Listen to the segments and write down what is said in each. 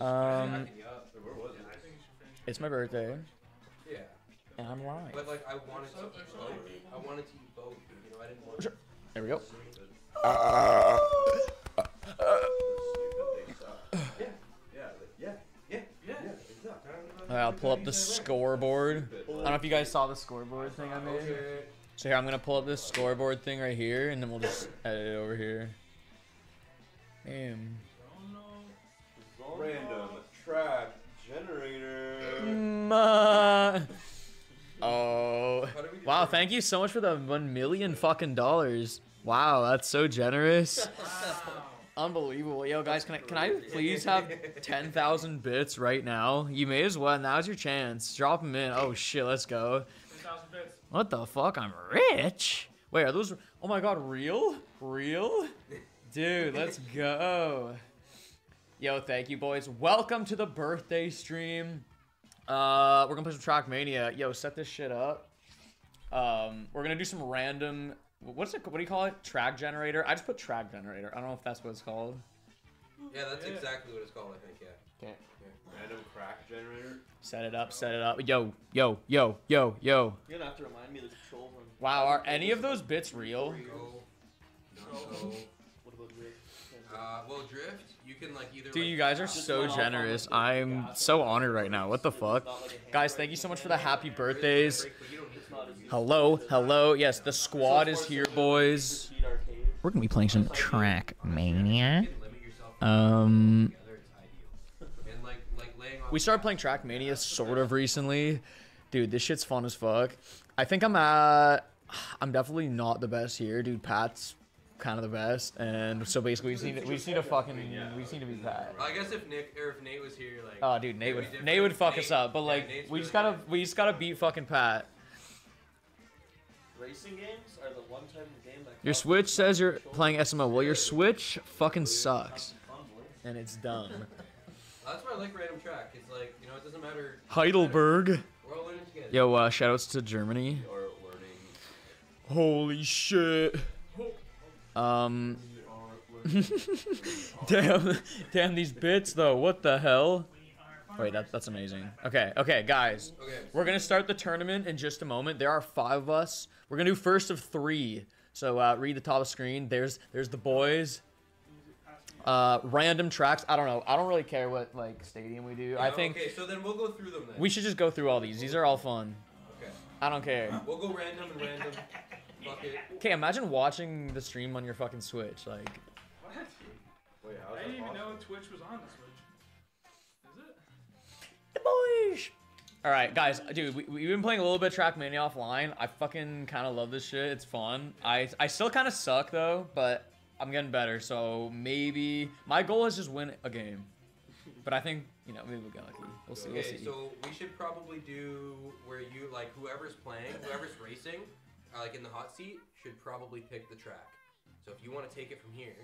Um, backing you up. Where was Yeah, I it? think you should finish. It's my birthday, Yeah, and I'm lying. but like I wanted to eat both. I wanted to eat both. You know, I didn't want. Sure. There we go. Yeah, yeah, yeah, Yeah. yeah, I'll pull up the scoreboard. I don't know if you guys saw the scoreboard thing I made. So here, I'm gonna pull up this scoreboard thing right here, and then we'll just edit it over here. Damn. Oh no. Random track generator. Mm, uh, oh. How do we do Wow, thank you so much for the one million fucking dollars. Wow, that's so generous. Wow. Unbelievable. Yo, guys, can I can I please have 10,000 bits right now? You may as well. Now's your chance. Drop them in. Oh shit, let's go. 10,000 bits. What the fuck? I'm rich. Wait, are those? Oh my god, real? Real? Dude, let's go. Yo, thank you, boys. Welcome to the birthday stream. Uh, we're gonna play some Trackmania. Yo, set this shit up. Um, we're gonna do some random. What's it? What do you call it? Track generator. I just put track generator. I don't know if that's what it's called. Yeah, that's Yeah. exactly what it's called. I think. Yeah. Okay. Random crack generator. Set it up. Set it up. Yo, yo, yo, yo, yo. You're gonna have to remind me of the controls on. Wow, are any of those bits real? Go. No. What about Rick? Uh, well, drift. You can like either. Dude, like, you guys are so went off on generous. I'm so honored right now. What the fuck? Not like a hand Guys, thank you so much for the happy birthdays. Break, but you don't need It's to. not as easy. Hello, hello. Yes, the squad is here, boys. to Speed Arcade. We're gonna be playing some Track Mania. can limit yourself to Um, ideal. And like like laying off. we started playing Track Mania sort of recently. Dude, this shit's fun as fuck. I think I'm at. I'm definitely not the best here, dude. Pat's kind of the best, and so basically we just need to, we just need to fucking we just need to be Pat. I guess if Nick or if Nate was here, like. Oh, dude, Nate it'd would be different. Nate would fuck us up, but yeah, like Nate's we really just gotta good. we just gotta beat fucking Pat. Racing games are the one type of game that. Your Switch says you're playing SML. Well, your Switch fucking sucks, some fun, boys. and it's dumb. That's why I like random track. It's like you know it doesn't matter. Heidelberg. We're all learning together. Yo, uh, shoutouts to Germany. We are learning. Holy shit. Um, We are learning. damn, damn these bits though. What the hell? Wait, that, that's amazing. Okay, okay, guys. Okay. We're gonna start the tournament in just a moment. There are five of us. We're gonna do first of three. So uh, read the top of the screen. There's there's the boys. Uh, random tracks. I don't know. I don't really care what like stadium we do. I think Okay, so then we'll go through them then. we should just go through all these. These are all fun. Okay. I don't care. We'll go random and random. Fuck it. Okay, imagine watching the stream on your fucking Switch. Like, What? Wait, how's I didn't even know? Twitch was on the Switch. Is it? the boys. All right, guys, dude, we, we've been playing a little bit of Trackmania offline. I fucking kind of love this shit. It's fun. I I still kind of suck though, but I'm getting better. So maybe my goal is just win a game. But I think you know maybe we'll get lucky. We'll see. We'll Okay, see. so we should probably do where you like whoever's playing, whoever's racing, like in the hot seat, should probably pick the track. So if you want to take it from here,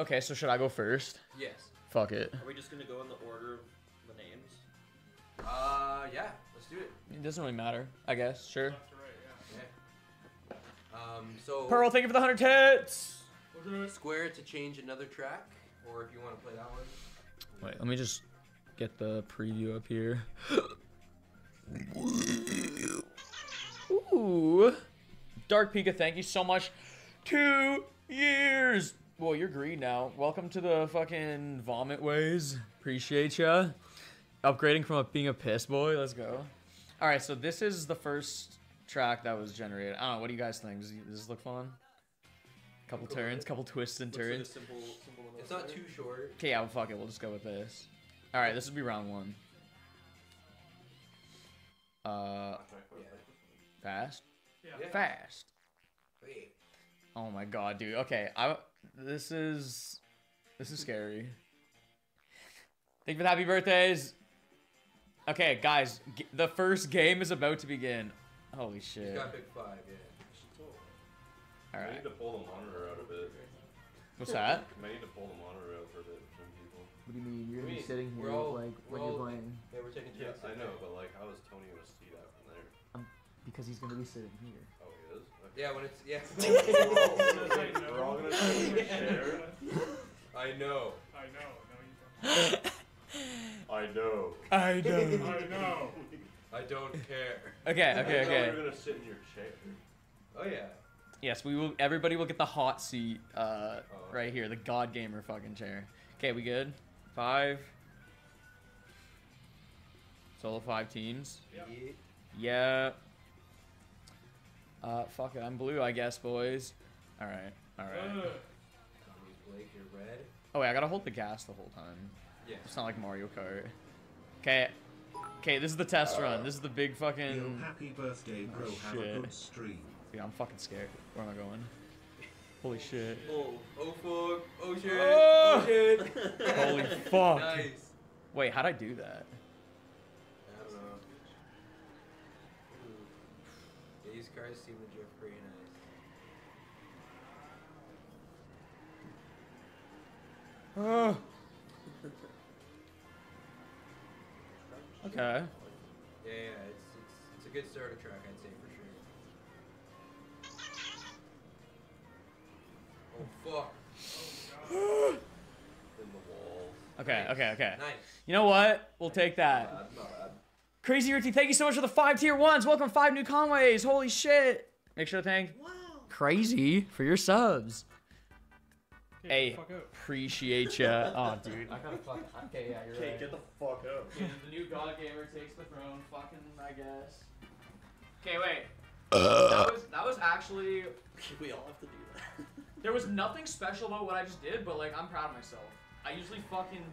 Okay, so should I go first? yes. Fuck it. Are we just gonna go in the order of the names? Uh, yeah, let's do it. It doesn't really matter. I guess. Sure. Left to right, yeah. Yeah. Um, so Pearl, thank you for the hundred tits. We'll do it. square to change another track, or if you want to play that one. Wait, let me just get the preview up here. Ooh. Dark Pika, thank you so much. Two years. Well, you're green now. Welcome to the fucking vomit ways. Appreciate ya. Upgrading from a, being a piss boy. Let's go. All right, so this is the first track that was generated. I don't know. What do you guys think? Does, does this look fun? Couple turns, couple twists and Looks like turns. simple, simple It's not too short. Okay, yeah, well, fuck it. We'll just go with this. All right, this will be round one. Uh, fast, Yeah. Yeah. fast. Wait. Oh my god, dude. Okay, I. This is, this is scary. Thank you for the happy birthdays. Okay, guys, g- the first game is about to begin. Holy You shit! got pick five, yeah. All I need to pull the monitor out a bit. what's that? I need to pull the monitor out for a bit for some people. What do you mean? You're gonna be sitting here, We're all- like, when we're all- playing, Yeah, we're taking Yeah. I know, but like, how is Tony because he's gonna be sitting here. Oh, he is. Okay. Yeah, when it's yeah. We're all gonna take a share. I know. I know. No, you don't. I know. I know. I know. I don't care. Okay, I okay, okay. You were gonna sit in your chair. Oh yeah. Yes, we will. Everybody will get the hot seat uh, Oh. right here, the God Gamer fucking chair. Okay, we good? Five. Solo five teams. Yep. Yeah. Uh, fuck it. I'm blue, I guess, boys. All right. All right. Ugh. Tommy's Blake, you're red. Oh wait, I gotta hold the gas the whole time. Yes. It's not like Mario Kart. Okay. Okay, this is the test run. This is the big Yo, fucking. happy birthday, bro. Oh, Have a shit. good stream. Yeah, I'm fucking scared. Where am I going? Holy shit. Oh. Oh fuck. Oh shit. Oh! Oh shit. Holy fuck. Nice. Wait, how'd I do that? I don't know. These cars seem to drift pretty nice. Oh. Okay. Yeah, yeah, it's, it's it's a good starter track, I'd say for sure. Oh fuck. In the walls. Okay, okay, okay. Nice. You know what? We'll take that. Bad, not bad. Crazy Rity, thank you so much for the five tier ones. Welcome five new Conways. Holy shit. Make sure to thank Wow. Crazy for your subs. Hey, get the fuck out. appreciate ya. Oh, dude. I gotta fucking. Okay, yeah, you're Okay, right. get the fuck out. Okay, the new God Gamer takes the throne. Fucking, I guess. Okay, wait. that was that was actually we all have to do that. there was nothing special about what I just did, but like I'm proud of myself. I usually fucking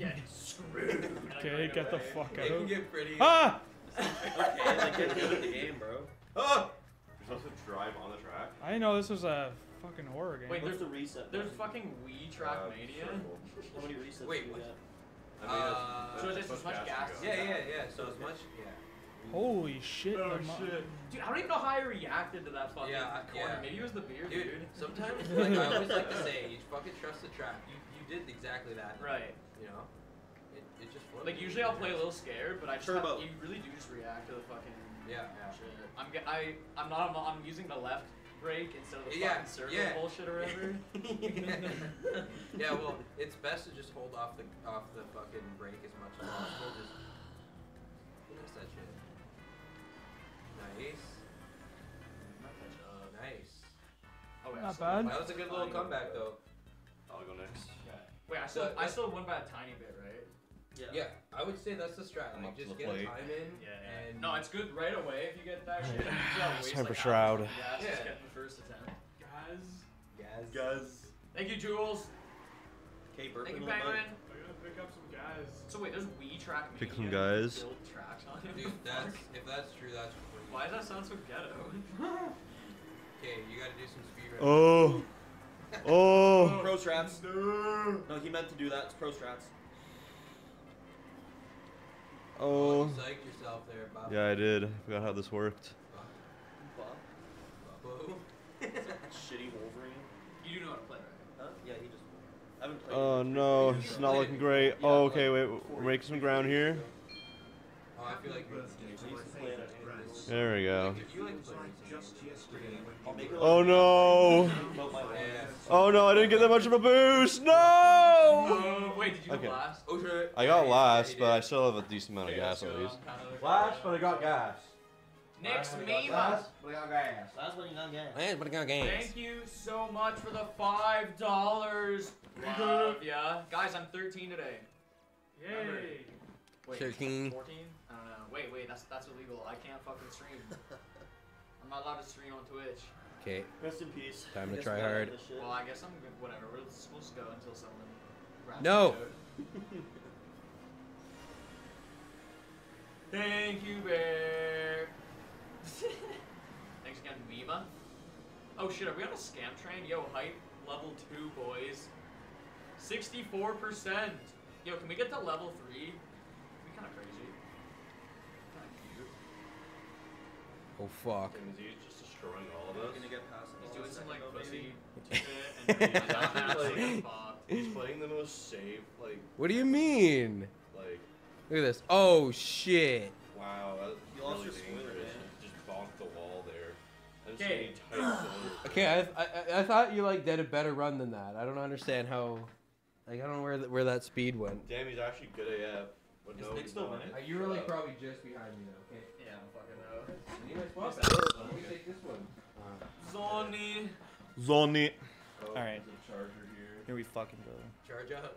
get screwed. Okay, right get the away. fuck It can out. get pretty. Ah! okay, like get good at the game, bro. Oh! You're supposed to drive on the track. I didn't know this was a fucking horror game. Wait, there's the reset? there's fucking Wii Uh, Trackmania. circle. How many resets Wait, do what? get? I mean, that's- Uh, So there's as much much gas gas Yeah, yeah, yeah. So as much, yeah. Holy shit. Oh, shit. Dude, I don't even know how I reacted to that fucking Yeah, corner. yeah. Maybe it was the beer, Dude, dude. sometimes like I always like to say, you fucking trust the track. You you did exactly that. Right. You know. It, it just flows. Like usually I'll play a little scared, but I just Turbo. have, you really do just react to the fucking Yeah, yeah. shit. I'm I I'm not I'm, I'm using the left brake instead of the Yeah, fucking circle yeah. bullshit or whatever. yeah, well, it's best to just hold off the off the fucking brake as much as possible. Just finesse that shit. Nice. Nice. Oh, wait, I Not still- bad. That was a good little comeback though. I'll go next. Wait, I still So- I uh, still won by a tiny bit, right? Yeah. Yeah, I would say that's the strat. Like just the get a time in. And No, it's good right away if you get that shit. You Time like, for half Shroud. the gas just Yeah. the first attempt. Guys, Guys. Guys. Thank you, Jules. Okay, Thank Burping you, on the. Penguin. I gotta pick up some guys. So wait, there's Wii Track Pick some guys. Build tracks on it. Dude, that's if that's true, that's crazy. Why does that sound so ghetto? Okay, you gotta do some speed run. Oh. Oh. Pro strats. No, he meant to do that. It's pro strats. Oh, Oh. you psyched yourself there, Bob. Yeah, I did. I forgot how this worked. Bob. Bubbo. Shitty Wolverine. You do know how to play, right? Huh? Yeah, he just. I haven't played. Oh no, it's not looking great. Oh, okay, wait, we're making some ground here. Oh, I feel like you're. birthday to He's my playing favorite it. brand. There we go. You like to It play was like racing just games. yesterday when I'll make it Oh no. About my Yeah. Oh no, I didn't get that much of a boost. No. Oh, wait, did you Okay. last? Oh shit. I got last, but I still have a decent amount of gas at least. I'm Last, but I got gas. Next but Mima. I got gas. Last when you got gas. Man, but I got games. Thank you so much for the five dollars. Love ya. Guys, I'm 13 today. Yay. Wait, 13. 14? I don't know. Wait, wait, that's that's illegal. I can't fucking stream. I'm not allowed to stream on Twitch. Okay. Rest in peace. Time to try we gotta hard. end this shit. Well, I guess I'm good. Whatever. We'll just, we'll just go until someone. No. it. Thank you, Bear. Thanks again, Mima. Oh shit, are we on a scam train? Yo, hype level two, boys. Sixty-four percent. Yo, can we get to level three? Safe, like, What do you mean? like, Look at this. Oh shit. wow, You lost your spoiler, Just bonk the wall there. Okay. many tight corners. Okay, I, I I thought you like did a better run than that. I don't understand how. Like I don't know where th- where that speed went. Damn, he's actually good AF. But Is no, Nick still winning? Uh, you're like probably just behind me though. Okay. Know. You might swap Is that. that- Let me take this one. Zonny. Zoni. Oh, Alright. there's a charger here. Here we fucking go. Charge up.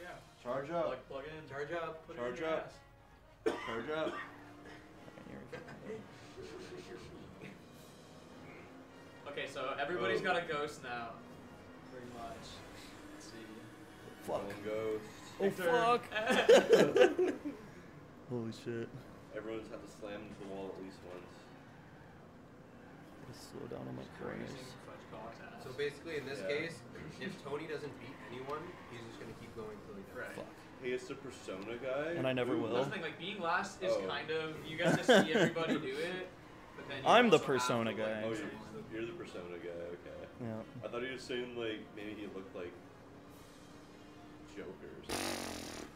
Yeah. Charge up. Plug, plug in. Charge up. Put Charge it in your up. ass. Charge up. Here we go. Okay, so everybody's Oh. got a ghost now. Pretty much. Let's see. Fuck. One ghost. Oh Victor. fuck. Holy shit. Everyone's had to slam into the wall at least once. Gotta slow down on my corners. So basically, in this Yeah. case, if Tony doesn't beat anyone, he's just gonna keep going till he does. Right. Fuck. Hey, it's the persona guy. And I never Ooh. will. That's the thing, like being last is Oh. kind of you get to see everybody do it, but then I'm the persona to, like, guy. Oh, you're, you're the persona guy. Okay. Yeah. I thought he was saying like maybe he looked like Joker or something.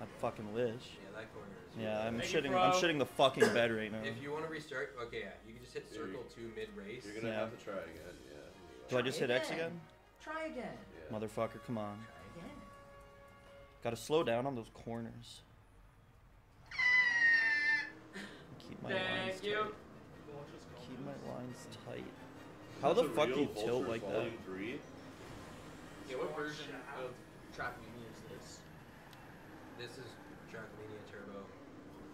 I fucking wish. Yeah, that corner is. Yeah, I'm Thank you, shitting. I'm shitting the fucking bed right now. If you want to restart, okay, yeah, you can just hit circle two mid race. You're gonna Yeah. have to try again. Yeah. Do I just hit X again? Try again. Yeah. Motherfucker, come on. Try again. Gotta slow down on those corners. Keep my lines you. tight. Keep my lines tight. How the Is this a fuck do you tilt like that? Three? Yeah, what version of Trackmania is this? This is Trackmania Turbo,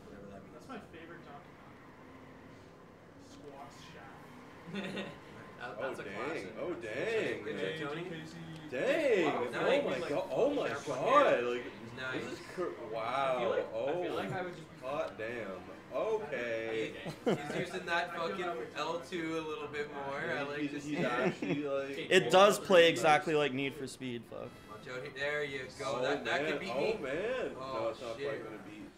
whatever that means. That's my favorite Donkey Kong. Squawks Shack. That- Oh a dang! Oh dang! Good man. job, Tony. Dang! Wow, oh now my like, god! Oh my god! Like Nice. this is cr- I wow! feel like, oh I feel like I would just hot oh, damn! Okay. He's using that fucking L2 a little bit more. I like he's, to he's see it. actually like. It does play exactly like Need for Speed. Fuck. Oh, Watch out. There you go. Oh that that man! could beat oh me. man! Oh, no, it's not shit. quite gonna beat.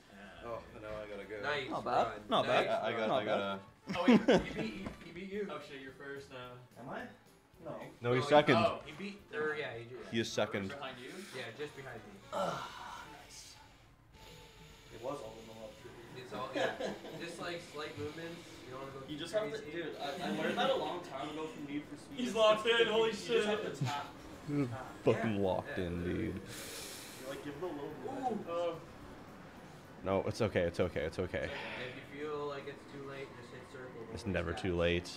Oh, now I gotta go. Nice. Not bad. run. Not nice bad. I, I got. Not I gotta. Oh wait, He beat, he, he beat you. oh shit, you're first now. Am I? No. No, he's he- second. Oh, He beat. Or yeah, he did. He is second. behind you. Yeah, just behind me. Ah, it was all in the left. It's all yeah. just like slight movements. You don't want to go. You too just have to, crazy. dude. I, I learned that a long time ago from Need for Speed. He's locked it's- in, holy you just have shit. to tap. tap. Fucking Yeah. locked Yeah. in, dude. You like give it a little. Ooh. Oh, No, it's okay. It's okay. It's okay. If you feel like it's too late, just hit circle. It's never too late.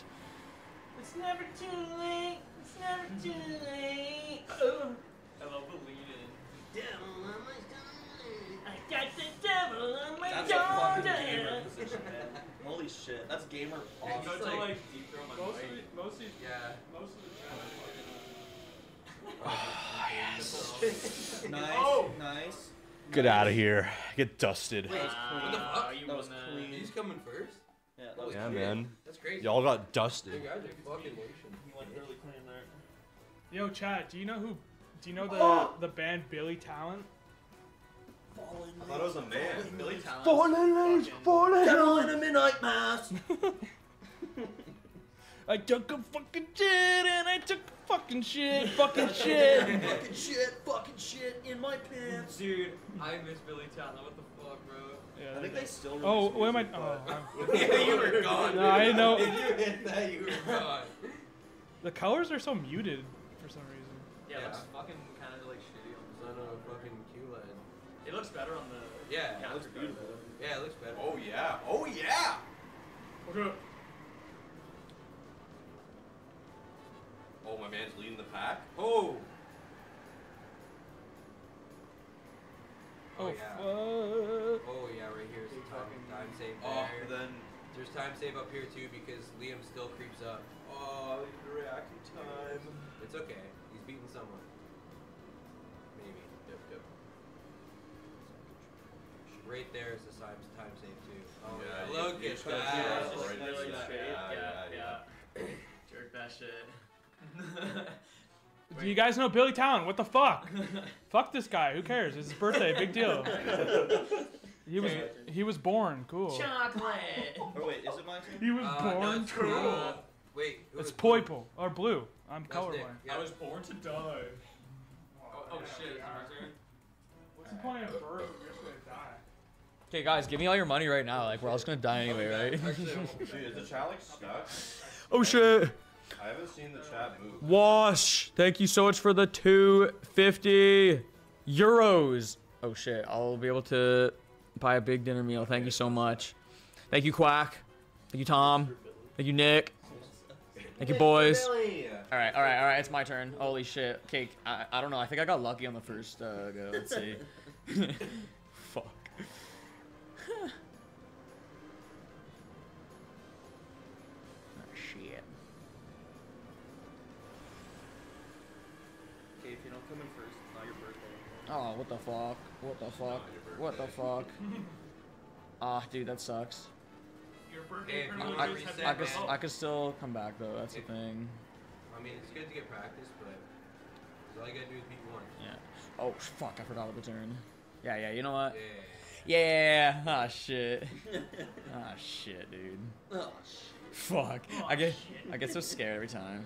It's never too late. It's never too late. I love the lead in. Devil on my shoulder. I got the devil on my That's a fucking gamer position, man. Holy shit, that's gamer I'm awesome. about It's to like- like deep throw my Most of the, most of, Yeah. most of the time. oh, yes. Nice, Oh! nice. Get out of here. Get dusted. Wait, Ah, What the fuck? you That was clean. He's coming first. Yeah, that was Yeah, shit. man. That's crazy. Y'all got You dusted. guys are fucking motion. Went really clean there. Yo, Chad, Do you know who? Do you know the ah! the band Billy Talent? I thought it was a man. Billy Talent. Devil in a midnight mass. I took a fucking shit and I took a fucking shit, fucking shit. fucking shit, fucking shit in my pants. Dude, I miss Billy Talent. What the fuck, bro? Yeah, I think they still. Oh, release what am I? Oh, I'm- yeah, you were gone. No, I didn't know- If you hit that, you were gone. the colors are so muted for some reason. Yeah, it looks fucking kind of like shitty on Son the of a fucking QLED. It looks better on the. Yeah, it looks beautiful. though. Yeah, it looks better. Oh yeah. Oh yeah. Okay. Oh, my man's leading the pack. Oh. Oh, Oh, yeah. fuck. Oh yeah, right here is the time, time save Oh, there. then. There's time save up here too because Liam still creeps up. Oh, reacting time. It's okay. He's beating someone. Maybe. Yep, yep. Right there is the time time save too. Oh yeah, Yeah, you- look you at just gotta do that. that right really there. straight. Yeah, Yeah, yeah, yeah. Jerk that shit. Do you guys know Billy Talent? What the fuck? fuck this guy. Who cares? It's his birthday. Big deal. He was he was born. Cool. Chocolate. Or wait, is it my turn? He was Uh, no, born. it's, cool. uh, wait, It's was blue? purple or blue. I'm That's Nick. colorblind. Yeah. I was born to die. Oh, oh shit, is my turn? What's the point of birth? You're just gonna die. Okay, guys, give me all your money right now. Like, we're all just gonna die anyway, right? Actually, I Dude, is the chat like stuck? oh shit. I haven't seen the chat move. Wash, thank you so much for the 250 euros. Oh shit, I'll be able to buy a big dinner meal. Thank you so much. Thank you, Quack. Thank you, Tom. Thank you, Nick. Thank you, boys. All right, all right, all right. It's my turn. Holy shit. Okay, I, I don't know. I think I got lucky on the first uh, go. Let's see. Oh, what the fuck? What the fuck? What the fuck? Ah, dude, that sucks. Your birthday if you I, have I, been could, I could still come back though. That's the thing. I mean, it's good to get practice, but all you gotta do is beat one. Yeah. Oh fuck! I forgot about the turn. Yeah, yeah. You know what? Yeah. Yeah. Ah shit. Ah shit, dude. Oh, shit. Fuck. Aw, I get shit. I get so scared every time.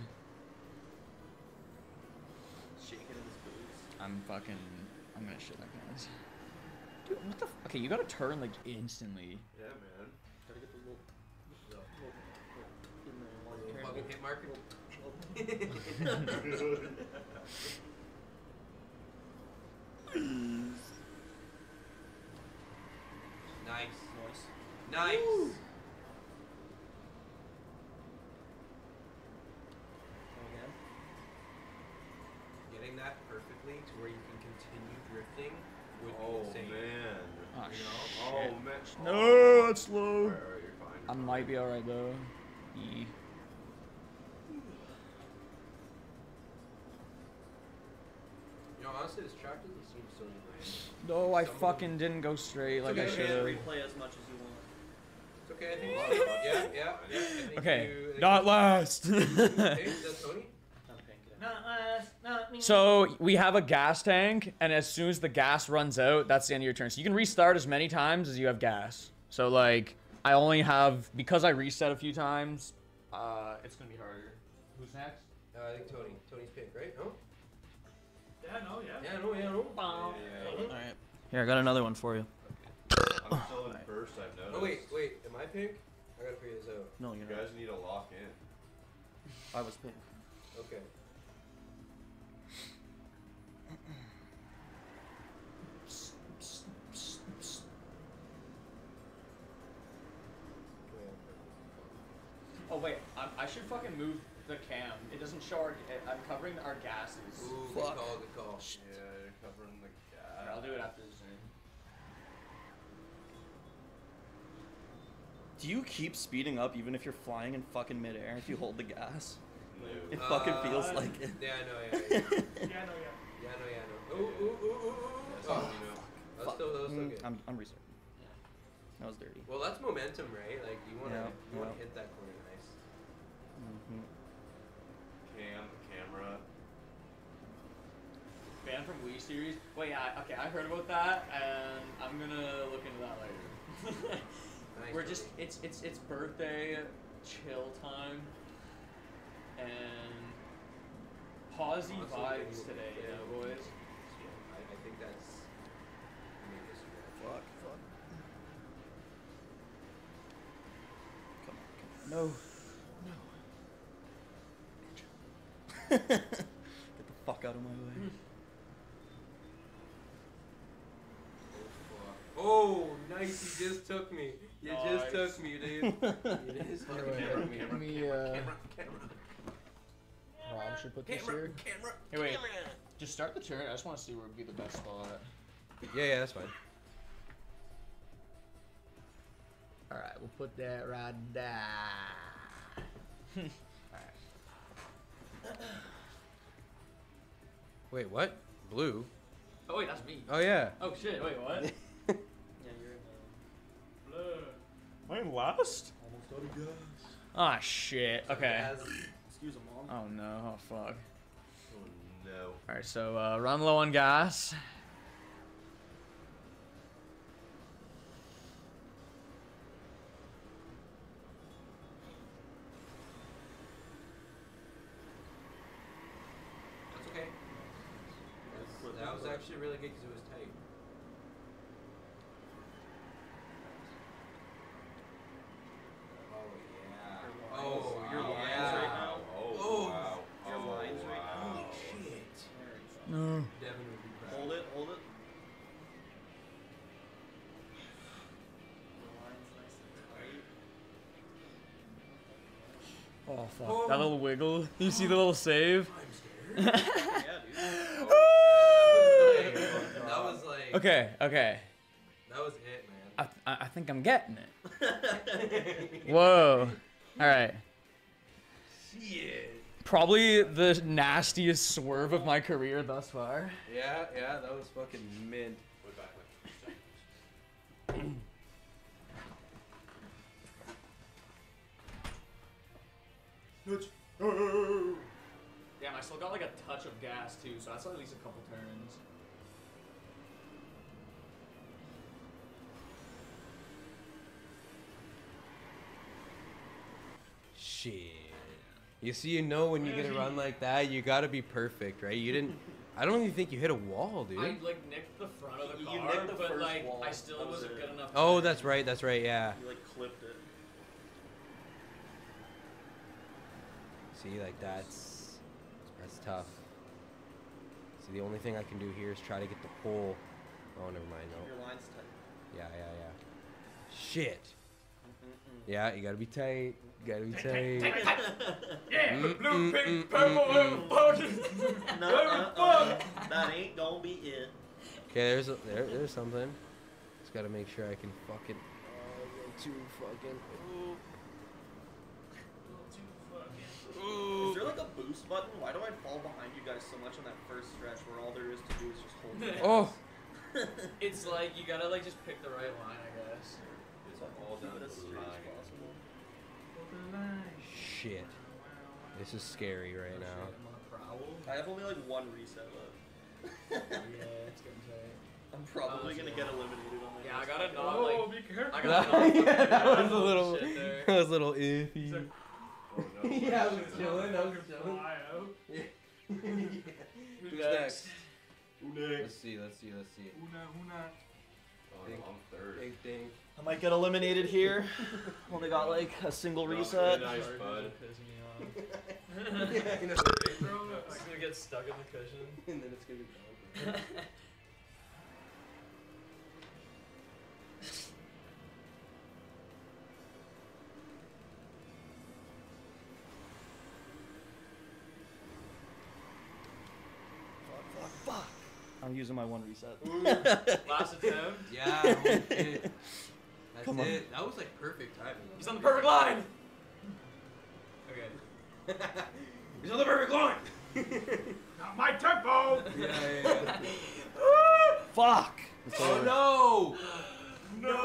Shaking in his boots. I'm fucking. I'm gonna shit my pants. Dude, what the? F- okay, you gotta turn like instantly. Yeah, man. Gotta get the little, the little, little in there while you're Fucking hit marker. Nice. Nice. Nice. Again. Getting that perfectly to where you can continue drifting would Oh be insane. man. Oh You know? Shit. man. No, it's slow. Alright, alright, fine. I might be alright though. E. You honestly, this track doesn't seem so nice. No, I Some fucking didn't go straight like I should have. replay as much as you want. It's okay, I think. yeah, yeah, yeah. I think Okay, You, I think not last. Hey, is that Tony? I'm pink. So we have a gas tank, and as soon as the gas runs out, that's the end of your turn. So you can restart as many times as you have gas. So like, I only have because I reset a few times. Uh, it's gonna be harder. Who's next? Uh, I think Tony. Tony's pink, right? No? Yeah, no, yeah. Yeah, no, yeah, no. Yeah, yeah. Alright. Here, I got another one for you. I'm still in first, I've noticed. Oh, wait, wait. Am I pink? I gotta figure this out. No, you're you're guys not. need to lock in. I was pink. Oh wait, I, I should fucking move the cam. It doesn't show our. I'm covering our gases. Ooh, Fuck. good call, good call. Yeah, you're covering the Alright, gas. I'll do it after this. Zoom. Do you keep speeding up even if you're flying in fucking midair if you hold the gas? It No. fucking feels Uh, like it. Yeah, I know, yeah, yeah. Yeah, no, yeah. Yeah, I know, yeah, I know. Ooh, ooh, ooh, ooh, ooh. That's Oh, all you know. that was still, that was still Mm, good. I'm, I'm restarting. That was dirty. Well, that's momentum, right? Like, you wanna, Yeah, you wanna yeah. hit that corner nice. hmm Cam, camera. Band from Wii series. Wait, yeah, okay, I heard about that, and I'm gonna look into that later. Nice, We're just it's it's it's birthday chill time, and pausey Honestly, vibes today, you know, boys. Yeah, I, I think that's. I mean, this Fuck, fuck. Come on, come on. No. Get the fuck out of my way. Oh, nice! You just took me. You Nice. just took me, dude. you just Wait, took wait, me. Camera, me- camera, camera, uh, camera, camera. Rob should put this here. camera. Hey, wait. Just start the turn. I just want to see where would be the best spot. Yeah, yeah, that's fine. All right, we'll put that right there. Wait, what? Blue? Oh wait, that's me. Oh yeah. Oh shit! Wait, what? Yeah, you're in the. Blur. Am I last? Almost out of gas. Ah shit. Okay. Excuse me, mom. Oh no. Oh fuck. Oh no. All right, so uh, run low on gas. actually really good because it was tight. Oh. Oh, Oh, oh, oh, oh Holy shit. Hold it, hold it. Fuck, oh. that little wiggle. You see the little save? Okay, okay. That was it, man. I, I I think I'm getting it. Whoa. All right. Shit. Probably the nastiest swerve of my career thus far. Yeah, yeah, that was fucking mint. Way back like two seconds. Damn, I still got like a touch of gas too, so that's at least a couple turns. Shit. You see, you know when you get a run like that, you gotta be perfect, right? You didn't. I don't even think you hit a wall, dude. I like nicked the front of the You car, nicked the but first like wall. I still That was wasn't it. good enough. Oh, that's right. That's right. Yeah. You like clipped it. See, like that's that's tough. See, the only thing I can do here is try to get the pole. Oh, never mind. No. Your line's tight. Yeah, yeah, yeah. Shit. Mm-mm-mm. Yeah, you gotta be tight. You gotta be tight. Yeah, Mm, blue, mm, pink, mm, purple, mm, and mm. fucking. No, uh, uh, that ain't gonna be it. Okay, there's a, there, there's something. Just gotta make sure I can fucking. Oh, you're too fucking. Is there like a boost button? Why do I fall behind you guys so much on that first stretch where all there is to do is just hold the Oh. It's like you gotta like just pick the right line, I guess. It's like all down to the straight as line. Possible. Shit. This is scary right now. I'm on a prowl. I have only like one reset left. Yeah, it's getting tight. I'm probably Oh, gonna shit. get eliminated on my Yeah, I gotta one. not Oh, like. be careful. I gotta not. yeah, that was a Oh, little. That was a little iffy. like- Oh no. Yeah, I was chilling, I was chilling. Fly out. Who's next? Let's see. Let's see. Let's see. Una, una. Oh, no, I'm third. Ding ding. I might get eliminated here. Only got like a single reset. Nice, bud. pissing me off. yeah, you know, Bro, I'm gonna get stuck in the cushion. and then it's gonna be gone. I'm using my one reset. Last attempt. Yeah. That's Come on. it. That was like perfect timing. He's on the perfect line. Okay. He's on the perfect line. Not my tempo. yeah, yeah, yeah. Fuck. oh no! No.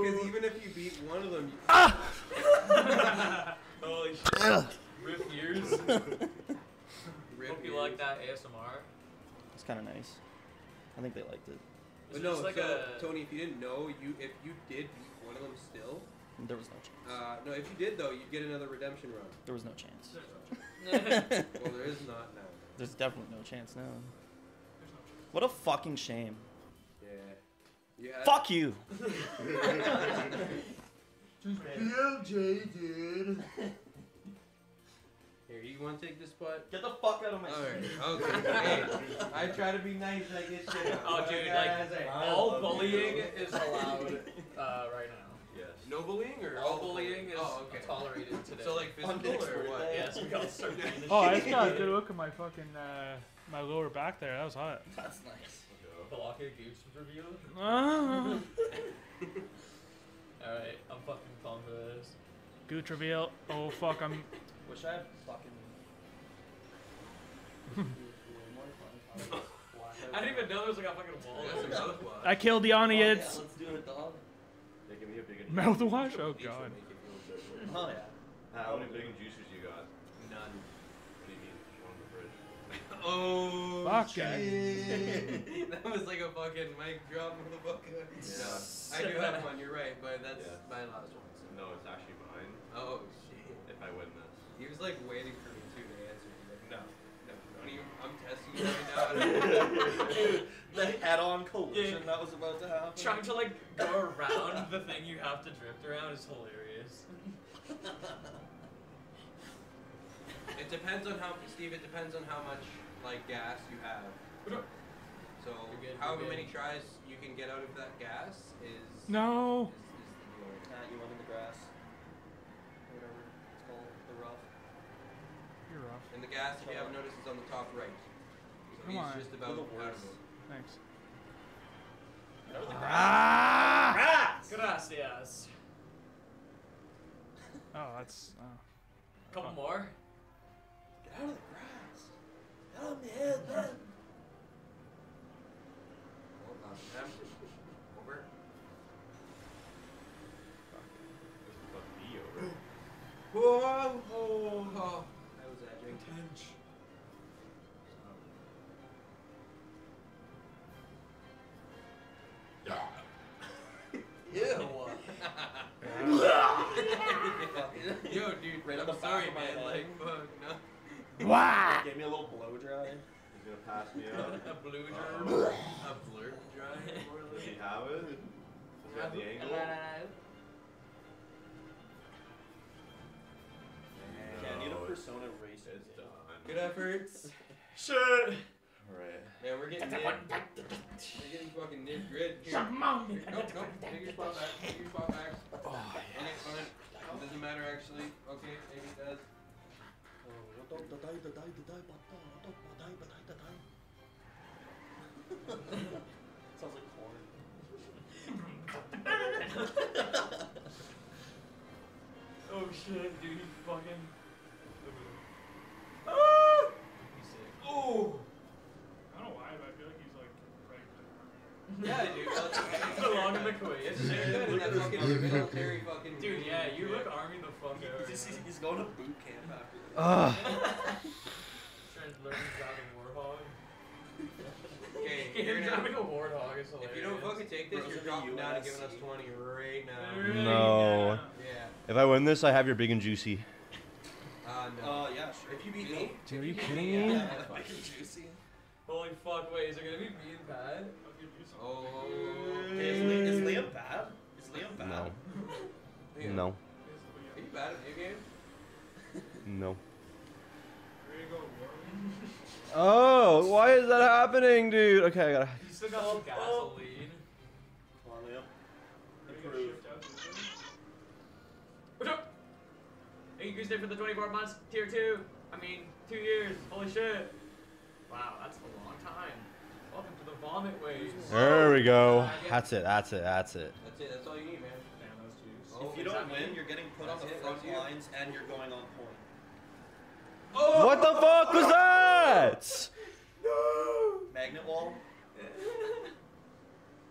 Because even if you beat one of them, you... Ah! Holy shit. Ugh. Rip ears. Rip Hope you ears. Like that ASMR. It's kind of nice. I think they liked it. But no, like so, a Tony, if you didn't know, you if you did beat one of them still, There was no chance. uh, no, if you did though, you'd get another redemption run. There was no chance. Well, there is not now. There's definitely no chance now. What a fucking shame. Yeah. Yeah. Fuck you. Here, you want to take this spot? Get the fuck out of my Alright, okay. hey, I try to be nice and I get shit out. Oh, dude, gotta like say. all bullying is allowed uh, right now. Yes. No bullying or All bullying is Oh, okay. tolerated today. So like physical Nick's or what? birthday. yes, we all start doing this Oh, I shit. just got a good look at my fucking uh, my lower back there. That was hot. That's nice. Balaka Goose reveal. Ah. Alright, I'm fucking pumped for this. Gooch reveal. Oh fuck, I'm. Wish I had fucking. I didn't even know there was like a fucking wall. That's a mouthwash. I killed the Oh, yeah, Onions. let's do it, dog. They give me a big Mouthwash. Oh god. make it feel good. Oh yeah. How many big and juicers you got? None. What do you mean? One in the fridge. Oh, Fuck shit. that was like a fucking mic drop, motherfucker. Yeah. I do have one, you're right, but that's Yeah. my last one. so- No, it's actually mine. Oh, shit. If I win this. He was like waiting for me too to answer. He's like, no, no, don't even, I'm testing you right now. Dude, the head-on collision that was about to happen. Trying to like go around the thing you have to drift around is hilarious. it depends on how, Steve, it depends on how much, like, gas you have. So, good, however many tries you can get out of that gas is. No. Is, is the deal. Matt, you went in the grass. And the gas, if you haven't noticed, is on the top right. So Come he's on. just about You're out of it. Thanks. Ah! Rats! Gracias. Oh, that's. Oh. Couple more. Get out of the grass. Get out of my head, man. Hold on, Sam. Over. Fuck me over. Whoa! Oh, oh. Yo, dude, Right I'm the sorry, man. head. Like, fuck, no. Wah! Gave me a little blow dry. He's gonna pass me up. a blue Uh, germ. a blurb dry. Does he have it? Does he have the angle? Yeah, I need a persona race. It's done. Good efforts. Shit. Alright. Man, we're getting nit. We're getting fucking nit grid here. Nope, nope. Take your spot back. Take your spot back. Okay, fine. It doesn't matter actually. Okay, maybe it does. Sounds like corn. Oh shit, dude, he fucking. Oh! I don't know why, but I feel like he's like pregnant. Yeah, dude. That's Along in the queen. It's shit in that fucking military fucking. Dude, yeah, you look army the fuck out. He's, he's, he's going to boot camp after this. Ah. Trying to learn to drive a warthog. Okay, Him you're gonna. driving a warthog is hilarious. If you don't fucking take this, Bros you're in dropping down and giving us 20 right now. Right No. now. Yeah. If I win this, I have your big and juicy. Uh, no. Uh, yeah, sure. if you beat me, Dude, are you kidding me, me? yeah, that's fine. Big and juicy. Holy fuck, wait, is it gonna be me and Pat? Oh. Okay, is, Liam, is Liam bad? Is Liam bad? No. Yeah. No. Are you bad at new games? No. Ready to go Warwick? Oh, why is that happening, dude? Okay, I gotta. You still got some gasoline. Come on, Liam. Ready to Improve. shift to this? What's up? Thank you, Gusto, for the 24 months, tier 2. I mean, two years. Holy shit. Wow, that's a long time. Welcome to the vomit waves. There we go. That's it. That's it. That's it. That's it. That's all you need, man. Damn, those twos. Oh, if you don't win, you're getting put on That's the it, front you. lines and you're going on point. Oh! What the fuck was that? No! Magnet wall?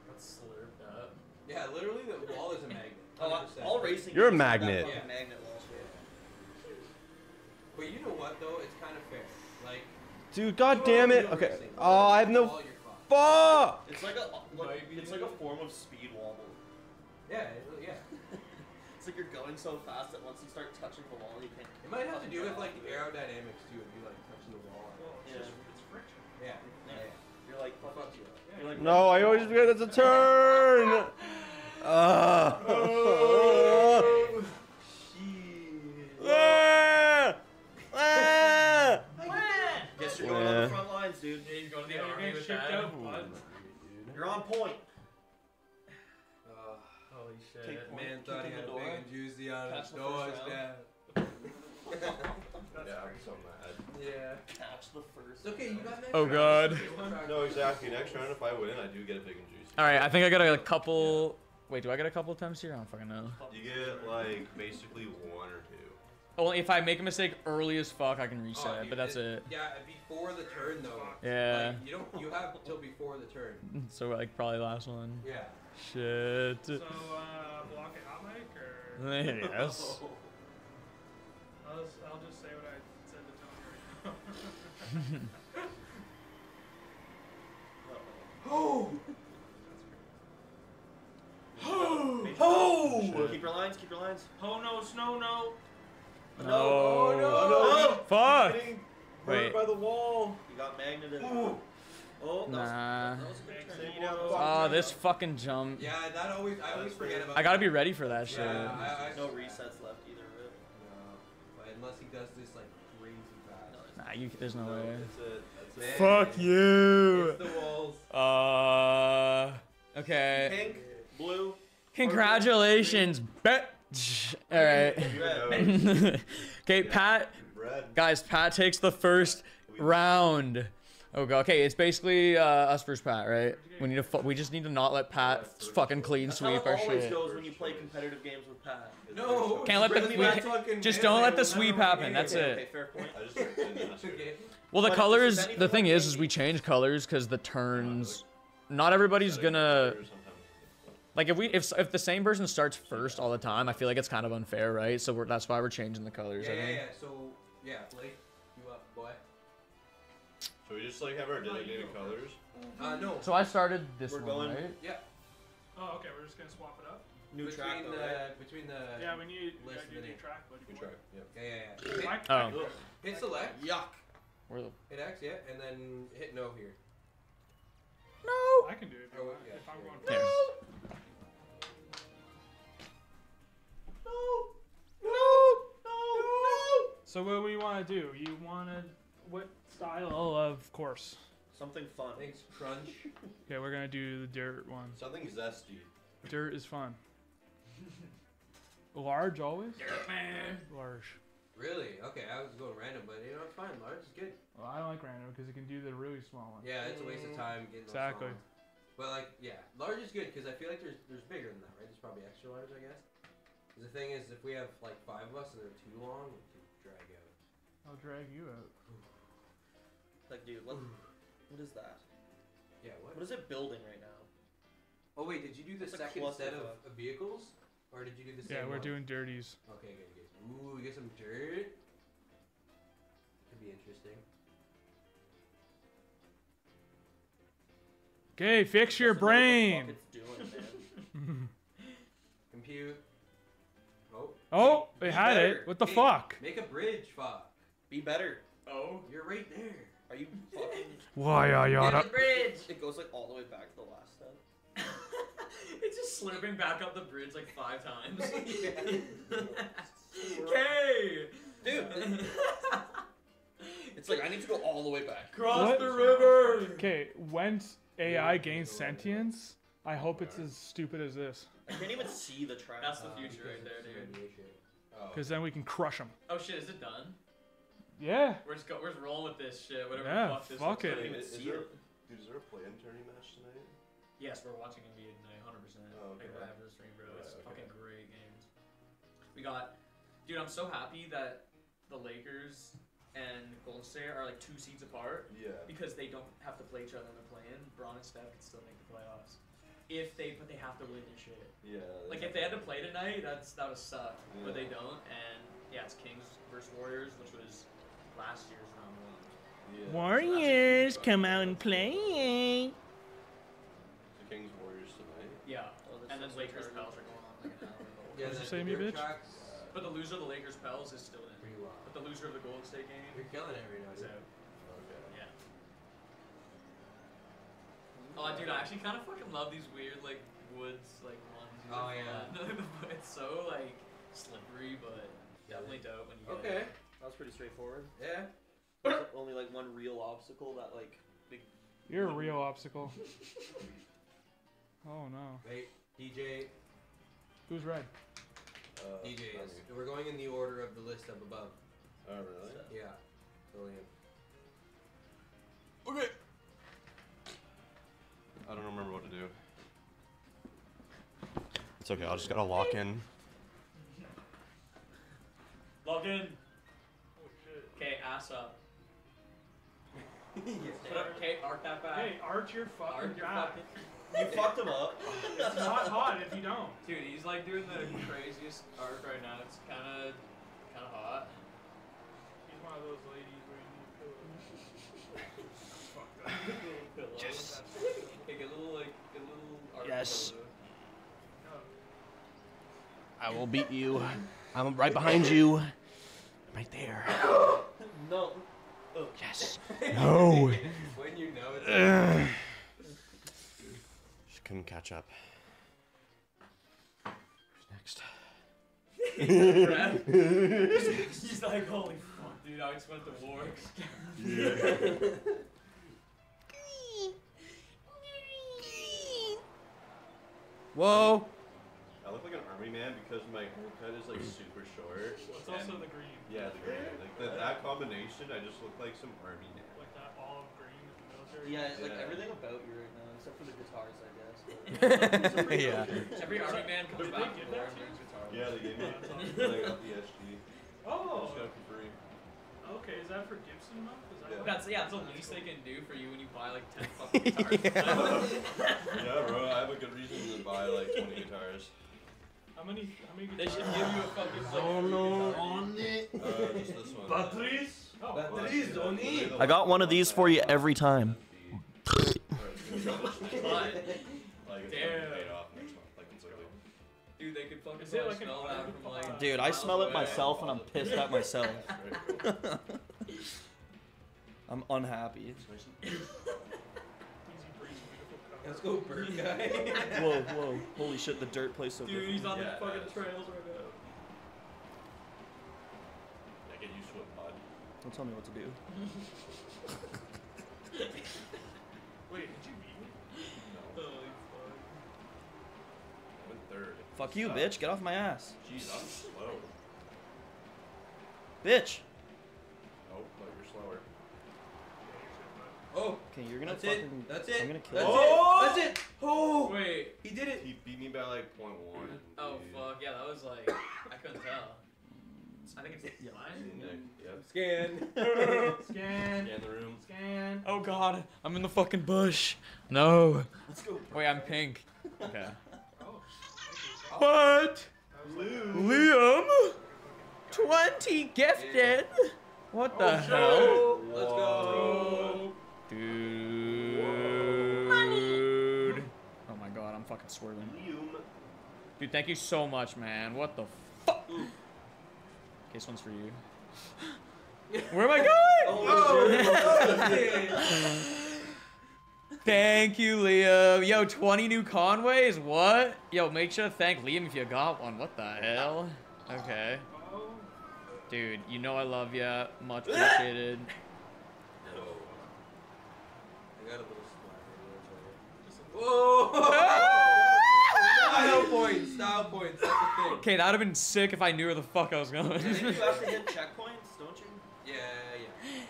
That's slurped up. Yeah, literally the wall is a magnet. Oh, 100%. all racing. You're a games have that magnet. Yeah. magnet wall shit. But you know what though? It's kind of fair. Like. Dude, god damn it. Okay. Oh, I have Wall, no. You're fucked. Fuck! It's like a like, it's like a form of speed wobble. Yeah, it, yeah. It's like you're going so fast that once you start touching the wall, you can't. It might have to do with like the aerodynamics too, if you like touching the wall. Well, it's Yeah. just it's friction. Yeah. Yeah. Yeah. You're like Fuck fuck you. You're like No, I always forget it's a turn. Ah. Ah. Ah. Guess you're going on Yeah. the front lines, dude. Yeah, he's going to the Yeah, you're army getting with shipped that. out, bud. You're on point. Uh, Holy shit. Take point. man Kick thought he had a big and juicy on Catch his the first doorstep. Yeah, I'm so mad. Yeah. Catch the first. Okay, you got next Oh, round. God. No, exactly. Next round, if I win, I do get a big and juicy. Alright, I think I got a couple. Wait, do I get a couple attempts here? I don't fucking know. You get like basically one or two. Only if I make a mistake early as fuck, I can Oh, reset, dude, but that's it. Yeah, before the turn though. Yeah. Like, you don't. You have until before the turn. So, like, probably last one. Yeah. Shit. So, uh, block it hot mic or? yes. I'll just, I'll just say what I said to Tony right now. Oh. Oh! Keep your lines. Keep your lines. oh no, snow no. No. Oh, no. Fuck. Getting Wait. hurt by the wall. You got magneted. Oh, that was, Nah. that was a good turn. Oh, this fucking jump. Yeah, that always. I always forget about. I gotta be ready for that shit. Yeah, I, I, No resets left either. Really. No, but unless he does this like crazy fast. Nah, you, there's no way. That's it. That's it. Fuck you. It's the walls. Uh. Okay. Pink, blue. Congratulations, bet. All right. Red. okay, Pat. Red. red. Guys, Pat takes the first round. Oh god. Okay, it's basically uh, us versus Pat, right? We need to. Fu- we just need to not let Pat fucking clean That's sweep it our always shit. goes when you play competitive games with Pat. No. Can't let the Really we bad ca- fucking just don't let the sweep happen. That's it. Okay, fair point. I just didn't ask you. Okay. Well, the colors. The thing is, is we change colors because the turns. Not everybody's gonna like if we if if the same person starts first all the time. I feel like it's kind of unfair, right? So we're, that's why we're changing the colors. Yeah, I yeah, think. yeah. So, yeah, Blake, you up, boy. So we just like have our designated colors. Uh, no. So I started this We're one, going- right? Yeah. Oh, okay. We're just gonna swap it up. New between track though, the right? between the Yeah, we need. We list gotta do the new name. track, buddy. Good try. Yeah. Yeah, yeah, yeah. Hit, Oh, hit select. Yuck. where the Hit X, yeah, and then hit no here. No? I can do it if, you Oh, want, yeah, if I'm sure. going Here. first. So what do you want to do? You wanted what style of course? Something fun. Thanks, Crunch. Okay, we're gonna do the dirt one. Something zesty. Dirt is fun. Large always. man. Large. Really? Okay, I was going random, but you know it's fine. Large is good. Well, I like random because it can do the really small one. Yeah, it's a waste of time getting those Exactly. small. But like, yeah, large is good because I feel like there's there's bigger than that, right? There's probably extra large, I guess. 'Cause the thing is, if we have like five of us and they're too long, we can drag out. I'll drag you out. Like, dude, what, what is that? Yeah. What? What is it building right now? Oh wait, did you do the It's a second set of, clusterfuck. of vehicles, or did you do the same? Yeah, we're one? doing dirties. Okay, good, good. Ooh, we get some dirt. Could be interesting. Okay, fix your Doesn't what the brain. fuck it's doing, man. Compute. Oh. Oh, Be they had better. it. What the Hey, fuck? Make a bridge, fuck. Be better. Oh. You're right there. Are you fucking? Why uh, yada? bridge. It goes like all the way back to the last step. it's just slurping back up the bridge like five times. Yeah. okay. Dude, it's like I need to go all the way back. Cross What? the river. Okay, when AI gains sentience, I hope it's as stupid as this. I can't even see the track. That's the Uh, future right because there, it's dude. radiation. Oh. Because then we can crush them. Oh shit, is it done? Yeah. We're just go- we're just rolling with this shit. Whatever Yeah, the fuck this fuck looks it. like. even Is, is see there, it. dude, is there a play-in tourney match tonight? Yes, we're watching NBA tonight, 100%. Oh, okay. Like right after the stream, bro. It's Yeah, okay. fucking great games. We got, dude. I'm so happy that the Lakers and Golden State are like two seeds apart Yeah. because they don't have to play each other in the play-in. Bron and Steph can still make the playoffs if they, but they have to win this shit. Yeah. Like if they had to play tonight, that's that would suck. But they don't, and yeah, it's Kings versus Warriors, which was last year's round one. Yeah. Warriors, come out and play. The Kings Warriors tonight. Yeah, Oh, this and then is Lakers eternity. Pels are going on like an hour. Yeah, What'd you the say, me dirt bitch? tracks, But the loser of the Lakers Pels is still in. Pretty wild. But the loser of the Golden State game You're killing it right now, is dude. out. Okay. Yeah. Oh, dude, I actually kind of fucking love these weird like woods like ones. Oh, are yeah. fun. it's so like slippery, but definitely dope when you get Okay. it. That was pretty straightforward. Yeah. There's only like one real obstacle that like big. You're a real obstacle. Oh no. Wait, DJ. Who's red? Uh, DJ not is. me. We're going in the order of the list up above. Oh really? Yeah. William. Okay. I don't remember what to do. It's okay. I'll just gotta lock in. Log in. Oh shit. Okay, ass up. yes. Put up, okay, arc that back. Hey, arch your fucking arc your back. fucking. You fucked him up. It's not hot if you don't. Dude, he's like doing the craziest arc right now. It's kind of, kind of hot. He's one of those ladies where you need pillows. Fuck that. Pillow. Yes. Okay, get a little like, get a little arc Yes. pillow. I will beat you. I'm right behind you. Right there. No. Oh. Yes. No. when you know it's. Ugh. Couldn't catch up. Who's Next. He's like, holy fuck, dude, I just went to war. Whoa. I look like an army man because my haircut is like super short. It's also the green. Yeah, the green. Like the, that combination, I just look like some army man. Like that olive green with the military. Yeah, like Yeah. everything about you right now, except for the guitars, I guess. But yeah. Every army man comes back give for and to guitar. Yeah, they gave me. Yeah, it's I got the SG. Oh. Just got it for free. Okay, is that for Gibson month? Is that Yeah. That's yeah, that's the least they can do for you when you buy like ten fucking guitars. Yeah, bro. I have a good reason to buy like 20 guitars. How many? How many? They should give you a fucking like, Oh no. Uh, just this one. Batteries, Donny. I got one of these for you every time. Like it's Damn. gonna be paid off next month, like completely. dude, they could fucking Is it like an smell that from like. Dude, I smell it myself and I'm pissed at myself. I'm unhappy. Easy breeze, beautiful Let's go, bird guy. Whoa, whoa. Holy shit, the dirt plays so Dude, different. he's on Yeah, the fucking trails right now. Don't tell me what to do. Wait, did you beat me? No, Holy I went third. Fuck you, Suck. bitch. Get off my ass. Jeez, I'm slow. Bitch. Nope, but you're slower. Oh, Okay, you're gonna that's fucking. it. That's it. I'm gonna kill That's you. it. That's it. Oh, Wait. he did it. He beat me by like point one. Oh dude. fuck, yeah, that was like I couldn't tell. I think it's mine. Nick, Yep. Scan. Scan. Scan the room. Scan. Oh god, I'm in the fucking bush. No. Let's go. Wait, I'm pink. Okay. Oh. What? Like, Liam? 20 gifted? What oh, the hell? Let's go. Dude. Money. Oh my god, I'm fucking swerving. Dude, thank you so much, man. What the fuck? Okay, this one's for you. Where am I going? Oh, oh, oh, thank you, Liam. Yo, 20 new Conways? What? Yo, make sure to thank Liam if you got one. What the hell? Okay. oh. Dude, you know I love ya. Much appreciated. I got a little splatter. Whoa! Ah! Style points. Style points. That's the thing. Okay, that would have been sick if I knew where the fuck I was going. And then you have to hit checkpoints, don't you? Yeah, yeah.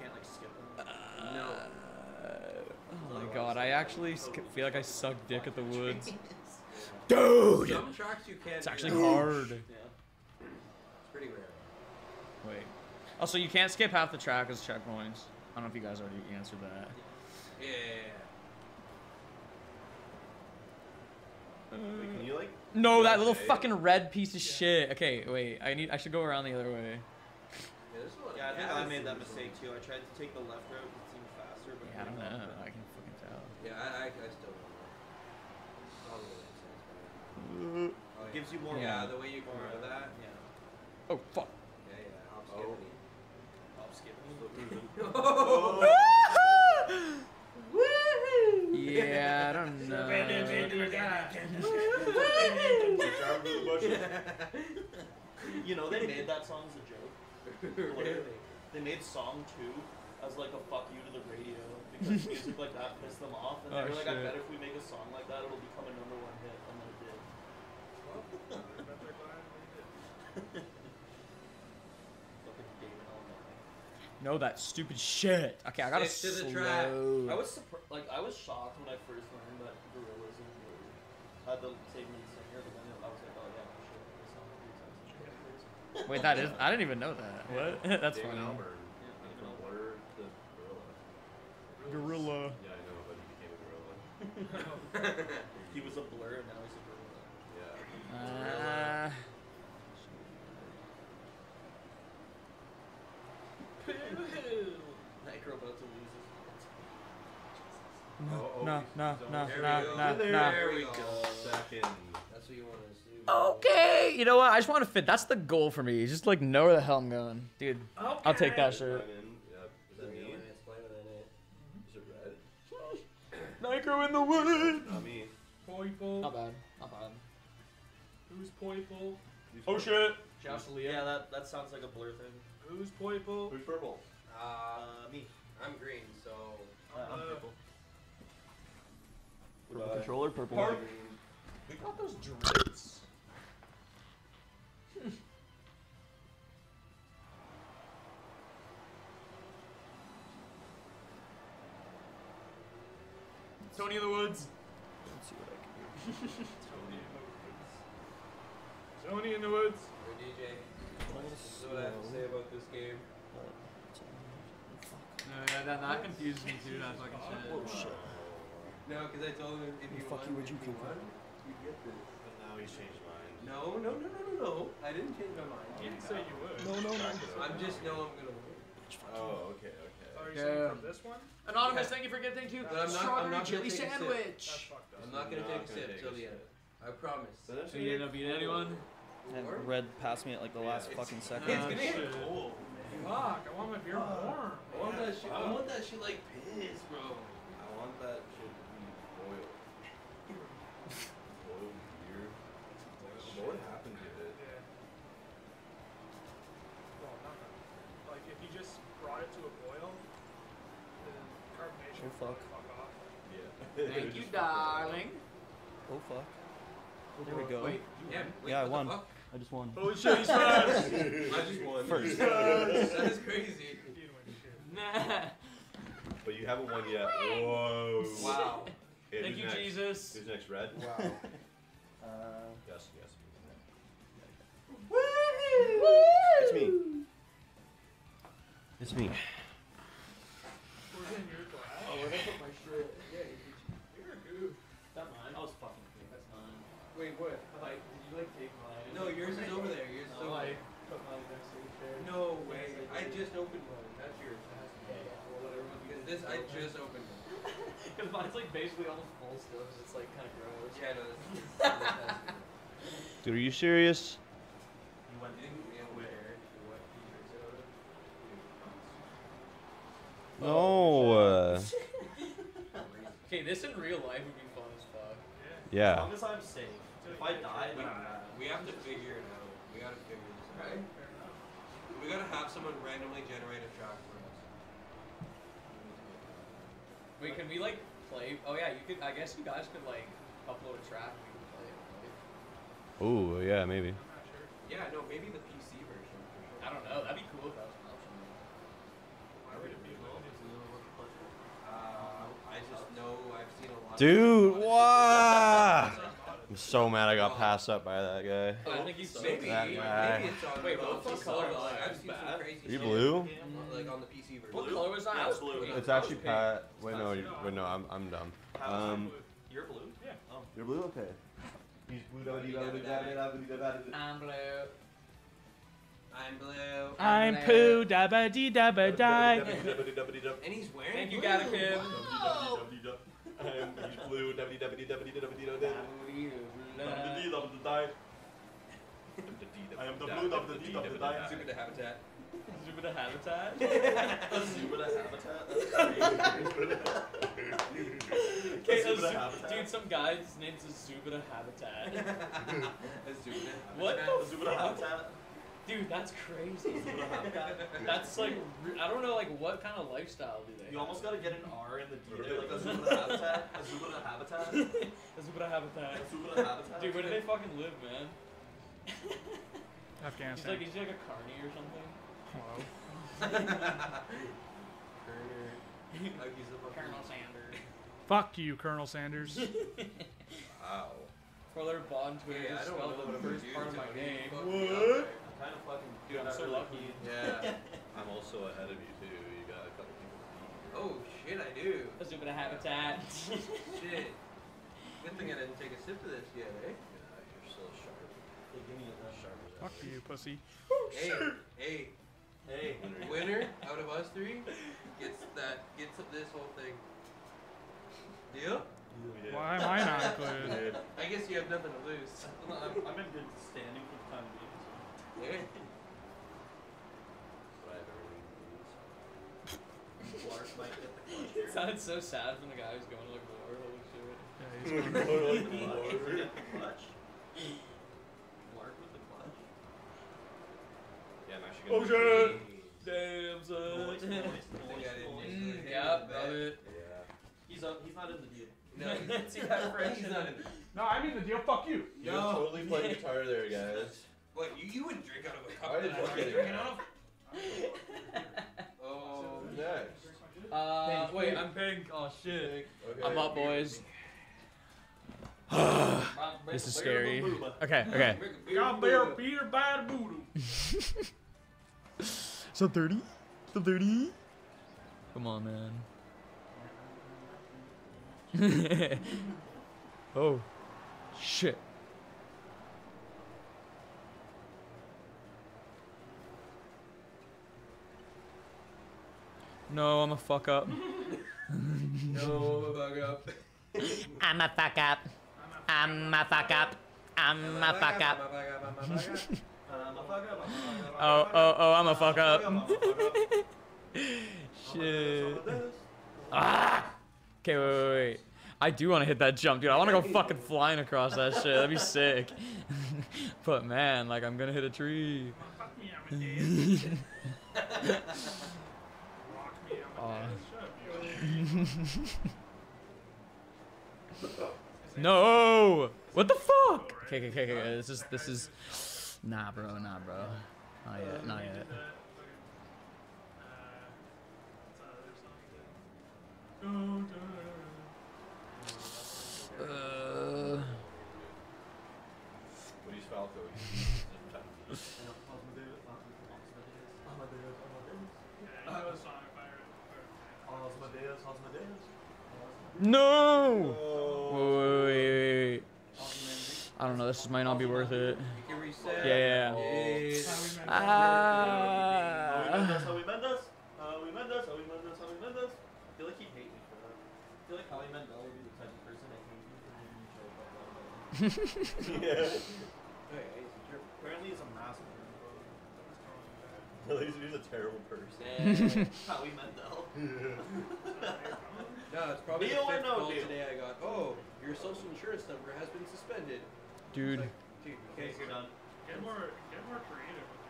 Can't like skip them. Uh, no. oh my god, I actually sk- feel like I suck dick at the woods. Dude. Some tracks you can't. It's actually that. hard. Yeah. It's pretty rare. Wait. Also, you can't skip half the track as checkpoints. I don't know if you guys already answered that. Yeah. Wait, can you like? No, that little fucking red piece of shit. Okay, wait. I need. I should go around the other way. Yeah, this one. Yeah, I think yeah, I made that mistake too. I tried to take the left route, it seemed faster, but Yeah, I don't know. wasn't. I can fucking tell. Yeah, I, I, I still don't know. Probably makes sense, but- Oh, yeah. Gives you more. Yeah, Yeah. the way you come out of that. Yeah. Oh fuck. Yeah, yeah. Hop, Oh. skip, I'll skip it. Yeah, I don't know. You know they made that song as a joke. really? They made song two as like a fuck you to the radio because music like that pissed them off, and they Oh, were like, I bet if we make a song like that, it'll become a number one hit, and then it did. Fucking David Almond. No, that stupid shit. Okay, I gotta Stick to the slow. track. I was surprised, like I was shocked when I first learned that Gorillaz and Blur had the same lead singer, but then I was like, oh yeah, no shit, this song makes sense. Wait, that is. I didn't even know that. What? That's David funny. Albarn. Yeah, I'm David gonna Albarn. blur the gorilla. Gorilla. Yeah, I know, but he became a gorilla. He was a blur and now he's a gorilla. Yeah. Uh, Nicro about to lose his Oh, no, no, no, no, no, no. There we go. Second. That's what you want to see. Okay, you know what? I just want to fit. That's the goal for me. Just like know where the hell I'm going, dude. I'll take that shirt. I'm in. Yep. Is that me? Is it red? Nicro in the woods. Not me. Poiple. Not bad. Not bad. Who's Poiple? Oh shit. Josh Yeah, that, that sounds like a blur thing. Who's purple? Who's purple? Uh, me. I'm green, so. Uh, I'm purple. Purple uh, controller, purple. Park. We got those drinks. Tony in the woods. Let's see what I can do. Tony in the woods. Tony in the woods. Or DJ is what I have to say about this game. but it's, fuck. No, yeah, that, that confuses me too. That fucking shit. Oh shit. No, because I told him if he Fuck you, would you if he kick you get this. But now he's changed mind. No, no, no, no, no, no. I didn't change my mind. You didn't say you would. No, no, no. I'm just know I'm gonna win. Oh, okay, okay. Are you Yeah. saying from this one? Anonymous, Yeah. thank you for gifting to But I'm not- I'm strawberry not gonna chili take a sip. Sandwich. up. I'm not gonna Not take a sip take till a the sip. end. I promise. So you end up beating anyone? And red passed me at like the last It's- fucking It's second. gonna Uh, get shit. cold. Fuck, I want my beer warm. I want that shit. I want that shit like piss, bro. I want that shit to be boiled. boiled beer. What would happen to it? Yeah. Well, nothing. Like if you just brought it to a boil, then carbonation Oh, would fuck. fuck off. Yeah. Thank you, darling. Oh fuck. There we go. Wait, Yeah, wait, Yeah, I what won. The fuck? I just won. Holy shit, he's fast! I just won. First. that is crazy. You didn't win shit. nah. But you haven't won yet. Whoa. Wow. Okay, Thank you, next? Jesus. Who's next? Red? Wow. Uh, Yes, yes. It's me. It's me. Where's in your glass? Oh, where did I put my shit? Yeah. You're a goof. That mine? I was fucking clean. That's mine. Wait, what? Like, did you like take mine? No, yours is over there. Yours is No, over I there. put mine next to your chair. No way. I just opened one. That's yours. Well, whatever. Because this, I just opened one. Because mine's like basically almost full still, 'cause it's like kind of gross. Yeah, no, this is. this Dude, are you serious? You went You didn't get where? What years No. Uh, Okay, this in real life would be fun as fuck. Yeah. As long as I'm safe. If I die, then We have to figure it out. We gotta figure this out. Fair enough. We gotta have someone randomly generate a track for us. Wait, can we like play? Oh yeah, you could. I guess you guys could like upload a track and we could play it. right? Ooh, yeah, maybe. I'm not sure. Yeah, no, maybe the PC version. For sure. I don't know. That'd be cool if that was an option. Why would it be limited? Uh, I just know I've seen a lot. Dude, of wow. It's I'm so mad I got passed up by that guy. Oh, I think he's Maybe, That maybe guy. it's on. Wait, the what PC color was like. I've It's seen some crazy Are you shit, blue? Like on the PC version. What color was that? Yeah, I blue. It's actually pink. Pat. Wait, no, you, wait, no, I'm, I'm dumb. Um, You're blue? Yeah. Oh. you're blue? Okay. He's blue. I'm blue. I'm blue. I'm poo dabba dee dabba die. And he's wearing. Thank you, blue. Gatakim. He's blue. I am the blue of the deed of the die. Super the habitat. Jupiter habitat. A zoo with a habitat? Okay, habitat. dude, some guy's name's a Zubida habitat. Super What habitat. the A zoo with a habitat? Dude, that's crazy. That's like, I don't know, like, what kind of lifestyle do they You have? almost gotta get an R in the D there, like a zoo with a habitat. A zoo with habitat. A A Zubida habitat. zoo habitat. Dude, where do they fucking live, man? Afghanistan. He's like, he's like a carny or something. Hello. Like he's a fucking- Sanders. Fuck you, Colonel Sanders. Wow. For their bond Twitter Hey, just spelled the first part of doing, my Tony. name. Fuck me up there. I'm kind of fucking Dude, I'm so really lucky. Yeah. I'm also ahead of you too. You got a couple people. beat. Oh shit, I do. A Zubida habitat. Shit. Good thing I didn't take a sip of this yet, eh? Yeah, you're still sharp. Hey, give me a Sharp Fuck you, pussy. Hey, hey, Hey. winner out of us three gets that gets this whole thing. Deal? Yeah. Why am I not included? I guess you have nothing to lose. I'm, I'm in good standing for the time being. So- Yeah. But I have everything to lose. Clark might get the clutch it here. sounded so sad from the guy who's going to like war. Holy shit. Yeah, he's going Clutch. If we get the clutch. Clark with the clutch. Yeah, I'm actually Oh, gonna. shit. Damn, son. Noise, noise, noise, think I didn't noise. use Mm, the yeah, hand in love the it. Yeah. He's up. He's not in the deal. No, see that French? He's not in. No, I mean the deal. Fuck you. You're totally playing guitar there, guys. What you you would drink out of a I cup that didn't I'm fucking- drinking out of? Oh, Next. Uh, wait, I'm pink. Oh shit. Okay. I'm up, boys. This is scary. Okay, okay. Make a beer Got bear boo. Peter bad voodoo. Sub 30? Sub 30? Come on, man. oh. Shit. No, I'm a fuck up. No. I'm a fuck up. I'm a fuck up. I'm a fuck up. Um, I fuck up, I'm a fuck up, Oh, oh, oh, I'm a fuck up. I'm a fuck up. Shit. Some of this. Ah! Okay, wait, wait, wait. I do want to hit that jump, dude. I want to go fucking flying across that shit. That'd be sick. but man, like I'm gonna hit a tree. No! What the fuck? Okay, okay, okay, okay. This is this is. Nah, bro. Nah, bro. Not yet. Not yet. Uh, What do you spell code? No! Wait, wait, wait, wait. I don't know. This might not be worth it. You can reset. Yeah, yeah. Yes. Ah. Howie Mendes, Howie Mendes, Howie Mendes, Howie Mendes. I feel like he'd hate me for that. I feel like Howie Mandel would be the type of person that hates me for making me show up about yeah. Hey, hey, it's your- Apparently he's a massive He's, he's a terrible person. Dang, Howie Mandel. No, it's probably Deal the or fifth no call deal? today I got. Oh, your social insurance number has been suspended. Dude. It's like, dude, Okay, okay, you're done. Get more, get more creative with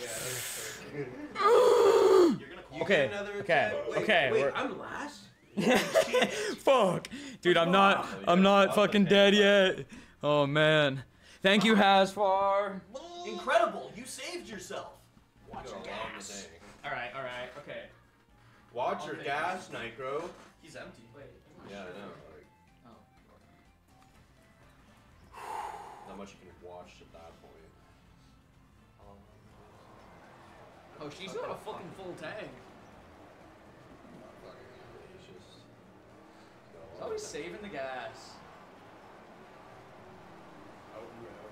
your Yeah. scams. that's. You're gonna call Okay, another okay. Wait, okay, Wait, I'm last. Fuck, dude, I'm not, I'm not fucking dead yet. Oh man, thank you, Hasfar. Incredible! You saved yourself. Watch your gas. All right, all right, okay. Watch your gas, Nicro. He's empty. Wait. Yeah, I know. Like, Oh. not much you can watch at that point. Oh, she's got a fucking full tank. Fucking, he's just. He's always saving the gas. out and out.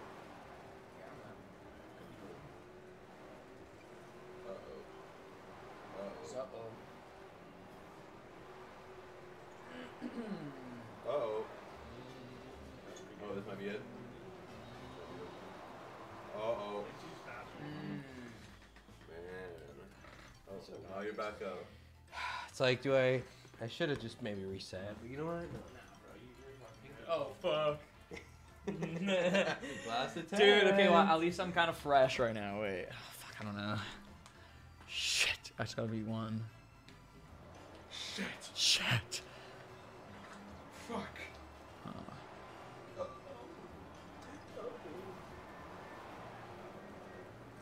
Uh oh. Uh Uh-oh. oh. Uh oh. Oh, this might be it. Uh oh. Man. Oh, so now you're back up. It's like, do I? I should have just maybe reset. But you know what? No. Oh fuck. Last attack. Dude, okay, well, at least I'm kind of fresh right now. Wait, oh, fuck, I don't know. Shit, that's gotta be one. Shit. Shit. Fuck. Uh. Oh.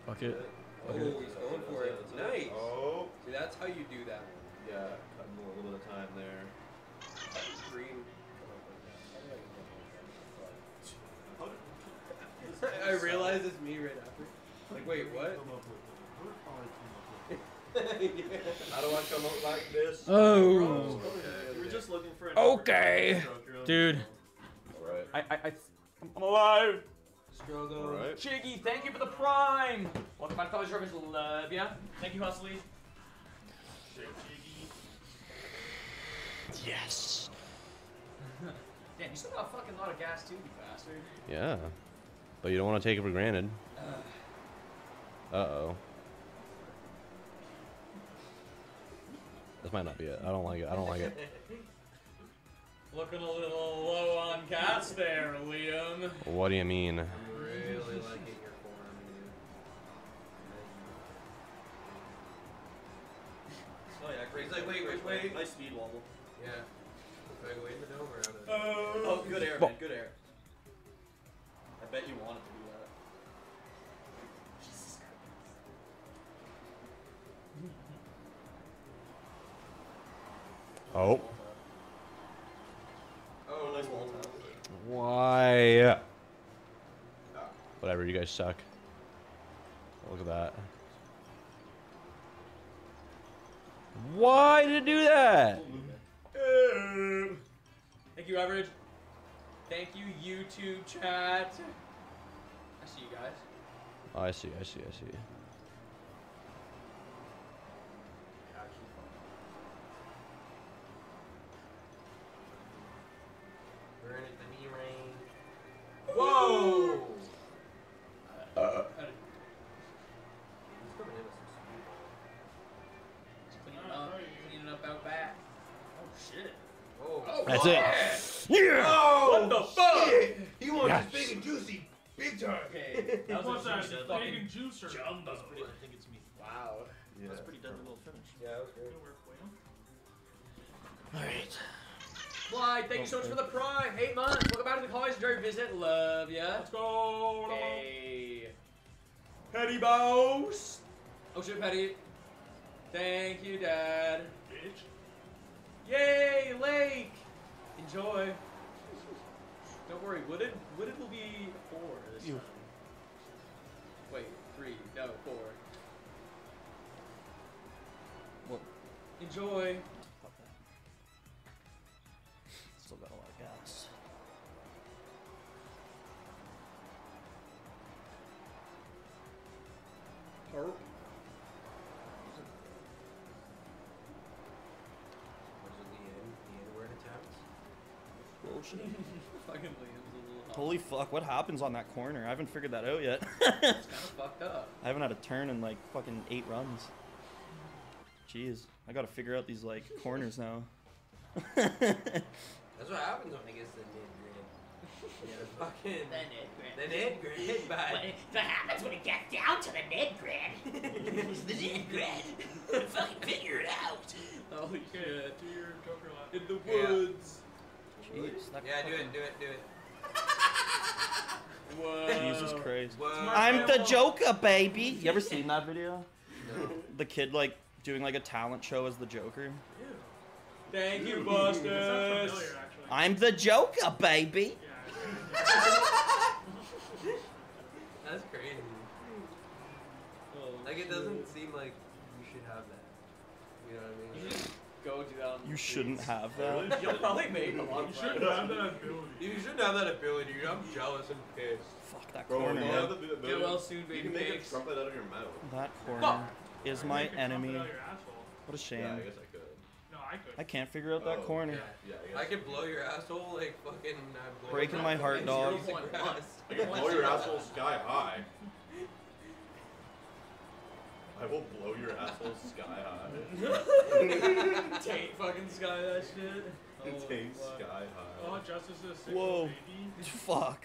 Fuck it. Oh, he's going for it. Nice. Oh. See, that's how you do that. Yeah, cutting a little bit of time there. Green. I realize it's me right after. Like, wait, what? How do I come out like this? Oh. oh you were just looking for an Okay. Dude, Alright. I, I, I, I'm alive. Struggle. Alright. Chiggy, thank you for the prime. Welcome back to College Service. Love ya. Thank you, Hustly. Yes. Damn, you still got a fucking lot of gas too, you bastard. Yeah, but you don't want to take it for granted. Uh oh. This might not be it. I don't like it. I don't like it. Looking a little low on gas there, Liam. What do you mean? I'm really liking Oh yeah, great. He's like, wait, which way? Nice speed wobble. Yeah. Do I go in the dome or out of oh, oh, good air, man. Good air. I bet you wanted to do that. Jesus oh. Christ. Oh. Oh, Nice wall tap. Why? Ah. Whatever, you guys suck. Look at that. Why did it do that? Thank you, Average. Thank you, YouTube chat. I see you guys. Oh, I see, I see, I see. We're in at the knee range. Whoa! He's That's it. Yeah! Oh, What the fuck? He wants Yes. his big and juicy, big time. Okay, that was What's a that? juicy Bacon fucking juicer. jumbo. That's pretty, I think it's me. Wow. That's a pretty deadly little finish. Yeah, that was great. Alright. Clyde, thank you so much for the prime. Eight months. Welcome back to the college enjoy your visit. Love ya. Let's go. Hey. Petty boss. Oh shit, Petty. Thank you, Dad. Bitch. Yay, Lake. Enjoy. Don't worry, Wooded. Wooded will be four this time. Wait, three. No, four. What? Enjoy. Bullshit. Fucking Liam's a little hot. Holy fuck, what happens on that corner? I haven't figured that out yet. It's kind of fucked up. I haven't had a turn in like fucking eight runs. Jeez, I gotta figure out these like corners now. That's what happens when it gets to the mid grid. Yeah, the fucking. The Ned grid. The Ned grid, What, but. what happens when it gets down to the Ned grid? it's the Ned grid. Fucking figure it out. Oh shit. Do your Joker lap. In the Yeah. Woods. Jeez, Yeah, do it, do it, do it. Whoa. Jesus Christ. Whoa. I'm the Joker, baby. You ever seen that video? The kid like doing like a talent show as the Joker. Thank you, That sounds Bustus. familiar. I'm the Joker, baby. That's crazy. Like, it doesn't seem like Go do that on the You shouldn't streets. have that. You'll probably make a lot you of should friends. have that ability. You shouldn't have that ability, dude. I'm jealous and pissed. Fuck that Bro, corner. you have the ability- Get well soon, You baby can make a cakes. trumpet out of your mouth. That corner Fuck. is my You could enemy. out your asshole. What a shame. Yeah, I guess I could. No, I could. I can't figure out that Oh, corner. Yeah, I guess. I could blow your asshole like fucking. Uh, Breaking my heart, dog. piece of grass. I can blow your asshole sky high. I will blow your asshole sky high. Tate fucking sky that shit. It Oh, takes fuck. sky Oh. Justice is a sick Whoa. Fuck.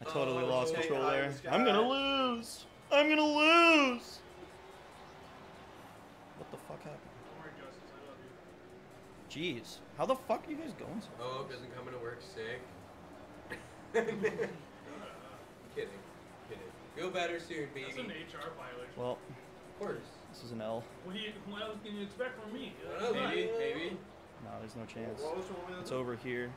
I totally Oh, lost control there. sky. I'm gonna lose. I'm gonna lose. What the fuck happened? Don't worry, Justice, I love you. Jeez, how the fuck are you guys going so? Oh, doesn't come into work sick. kidding. Kidding. Feel better soon, baby. That's an HR violation. Well, Of course. this is an L. What, do you, what else can you expect from me? Maybe, maybe. No, there's no chance. What was wrong with It's over here.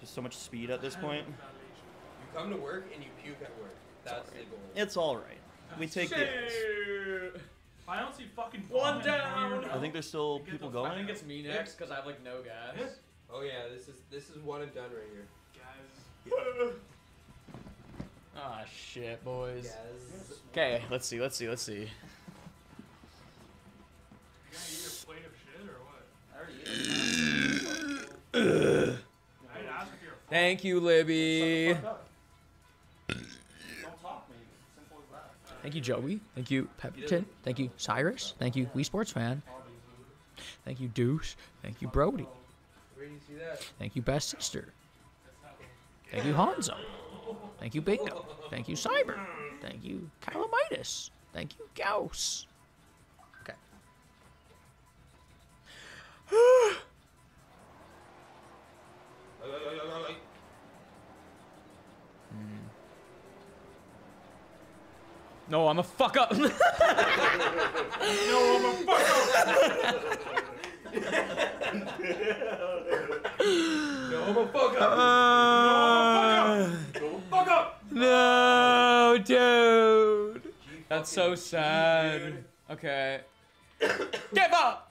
Just so much speed at this point. You come to work and you puke at work. That's the goal. It's all right. We take the L's. I don't see fucking One down. I think there's still people going. I think it's me next because I have like no gas. Oh yeah, this is this is one and done right here. Guys. Ah shit, boys. Okay, let's see, let's see, let's see. Thank you, Libby. Thank you, Joey. Thank you, Pepperton. Thank you, Cyrus. Thank you, Wii Sports Fan. Thank you, Deuce. Thank you, Brody. Thank you, Best Sister. Thank you, Hanzo. Thank you, Bingo. Thank you, Cyber. Thank you, Calamitis. Thank you, Gauss. No, I'm a fuck up. no, I'm a fuck up. no, I'm a fuck up. Uh, no, I'm a fuck up. No, dude. That's so sad. Okay. Give up.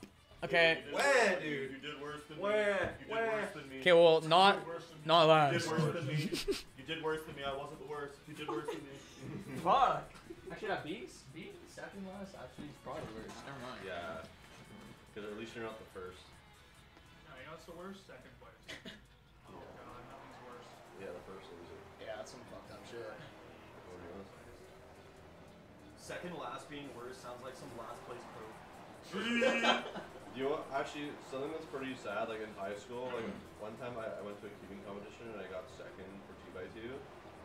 Okay. Where, dude? You did worse than Where? me. You did Where? worse than me. Okay. Well, You not did worse than me. not You did worse than me. You did worse than me. I wasn't the worst. You did worse than me. Fuck. Actually, that beats beat second last. Actually, is probably worse. Never mind. yeah. Because at least you're not the first. No, you know what's the worst? Second place. Oh god, nothing's worse. Yeah, the first loser. Yeah, that's some fucked up shit. Second last being worse sounds like some last place pro. You know what? Actually, something that's pretty sad, like in high school, like one time I, I went to a cubing competition and I got second for 2x2.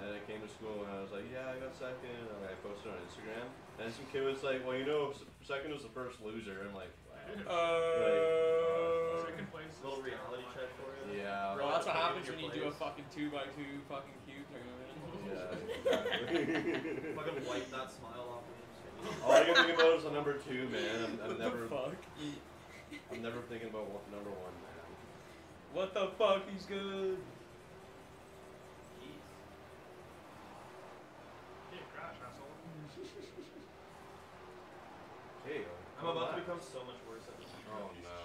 And I came to school and I was like, yeah, I got second. And I posted on Instagram. And some kid was like, well, you know, second was the first loser. I'm like, wow. Uh, second place. is Little reality check for you. yeah. Bro, that's what happens your when you do a fucking two by two fucking cube tournament. Yeah, exactly. Fucking wipe that smile off of him. All I can think about is the number two, man. I'm, I'm What never, the fuck? I'm never thinking about what, number one, man. What the fuck? He's good. Yeah, crash, asshole. Hey, I'm about to become so much worse at this. Oh no,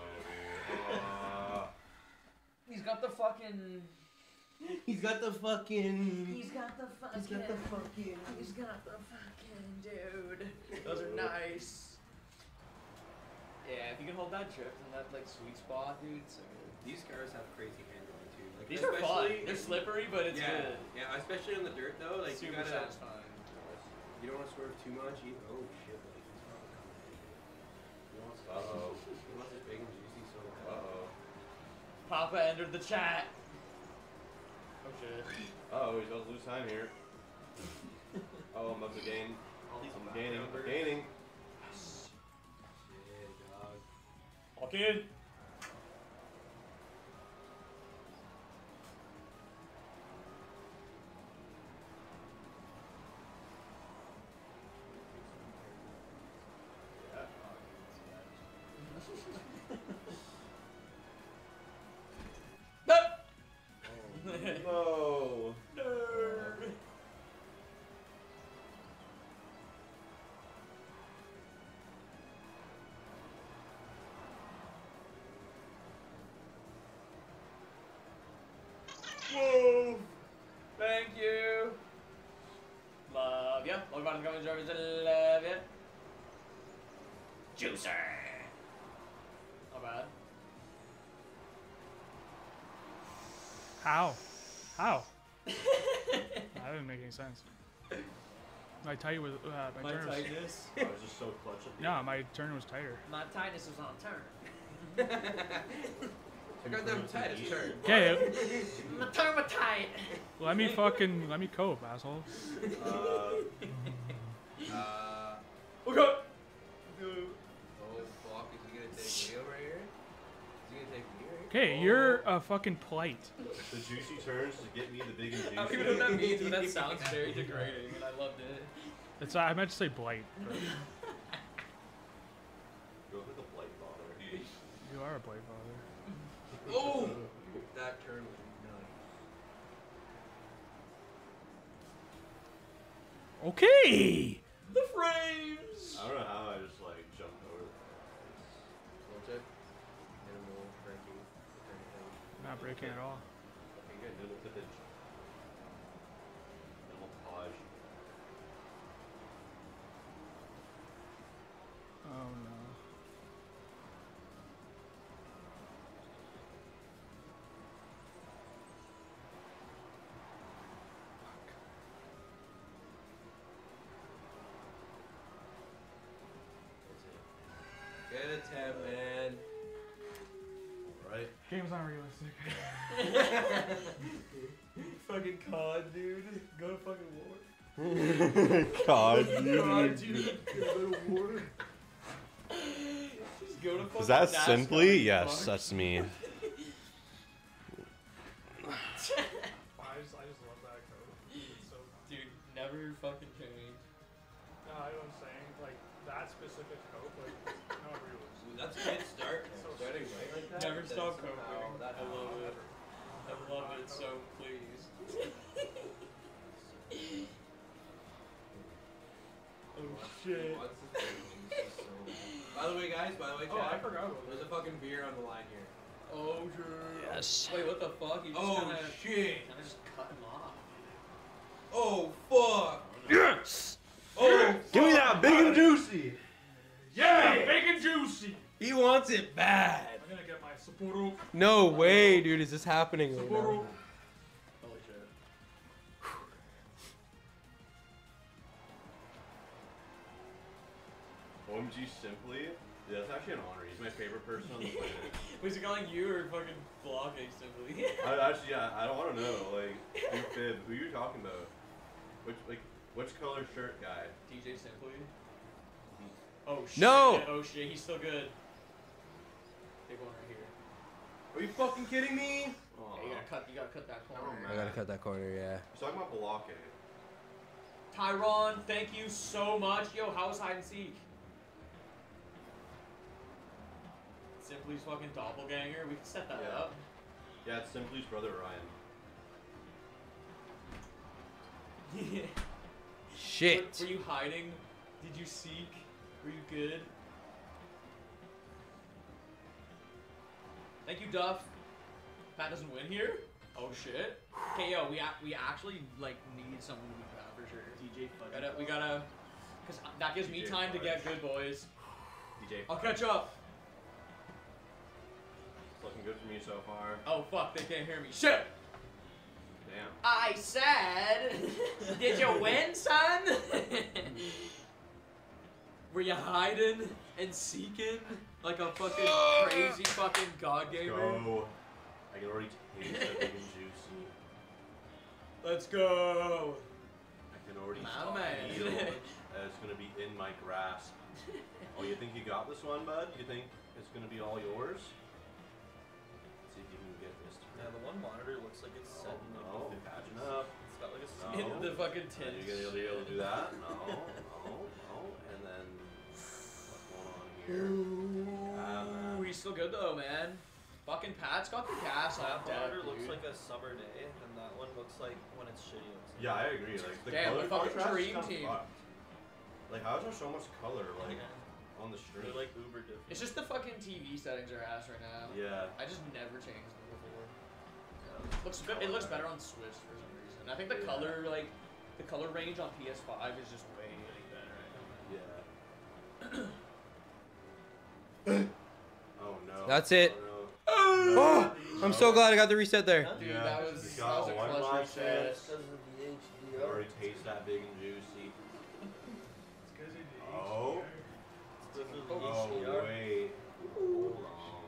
dude. Uh, He's got the fucking. He's got the fucking. He's got the fucking. He's got the fucking. He's got the fucking dude. Those are nice. Yeah, if you can hold that drift in that like sweet spot, dude. So good. These cars have crazy handling too. Like, These are fun. especially- They're slippery, but it's yeah, good. Yeah, especially on the dirt though. Like Super you gotta, satisfying. you don't want to swerve too much. You, oh shit! Like, he's probably coming. He wants, uh oh. he wants this big and juicy so Uh oh. Papa entered the chat. Oh shit. Uh oh, he's about to lose time here. Oh, I'm about to gain. All these I'm gaining. I'm gaining. Walk in. No. Bottom comments, love ya. Juicer. Not bad. How? How? that didn't make any sense. My tight was uh, my, My turn was tightness. I was just so clutch at the no, my turn was tighter. My tightness was on turn. I got them tight as turn. Okay, My turn was tight. let me fucking let me cope, asshole. Uh, take me right here? Okay, you're a fucking plight. the juicy turns to get me the big and juicy. I don't even know what that means, but that sounds very degrading, and I loved it. It's I meant to say blight. But Go with the blight bother. you are a blight father. Oh, that turn was nuts. Okay. The frames. I don't know how I just Not breaking at all. Okay, good. Little tippage. Little podge. Oh no. COD, dude. Go to fucking war. God, COD, dude. Go to war. Just go to fucking Is that NASCAR, simply? Yes, fuck. that's me. No way, dude. Is this happening right now? Holy shit. OMG Simply. Yeah, that's actually an honor. He's my favorite person on the planet. Was he calling you or fucking vlogging simply? I actually, yeah, I don't want to know. Like, who fib? Who you talking about? Which, like, which color shirt guy? DJ Simply. Mm-hmm. Oh shit. No! Oh shit, he's still good. Big one right here. Are you fucking kidding me? Yeah, you gotta cut. You gotta cut that corner. Oh, I gotta cut that corner, yeah. He's talking about Balake. Tyron, thank you so much. Yo, how's hide and seek? Simply's fucking doppelganger. We can set that Yeah. up. Yeah, it's Simply's brother Ryan. Shit. Were, were you hiding? Did you seek? Were you good? Thank you, Duff. Pat doesn't win here. Oh shit. Okay, yo, we ac- we actually like need someone to beat Pat for sure. DJ Gotta, we gotta, cause that gives me DJ time to get good, boys. DJ. I'll catch up. It's looking good for me so far. Oh fuck, they can't hear me. Shit. Damn. I said, did you win, son? Were you hiding and seeking like a fucking crazy fucking god Let's gamer? go. I can already taste that big and juicy. Let's go. I can already My man. feel that it's gonna be in my grasp. Oh, you think you got this one, bud? You think it's gonna be all yours? Let's see if you can get this. to Yeah, the one monitor looks like it's set in No, like no, catching the- up. It's got like a No. In the fucking Are tint. you gonna be able to do that? No, no, no. Ooh, he's still good though, man. Fucking Pat's got the gas That on deck, monitor looks dude. like a summer day, and that one looks like when it's shitty outside. Yeah, I agree. Like the Damn, color fucking contrast is dream kinda team. fucked. Like, how is there so much color like on the stream? They're like uber different. It's just the fucking TV settings are ass right now. yeah. I just never changed them before. Looks bit- it looks better on Switch for some reason. I think the Yeah. color like the color range on PS5 is just way better. Yeah. oh no. That's it. Oh, no. Oh, I'm so glad I got the reset there. Dude, Yeah, that you was that got was a clutch reset. chance. You already taste that big and juicy. Oh. Oh wait. Hold on.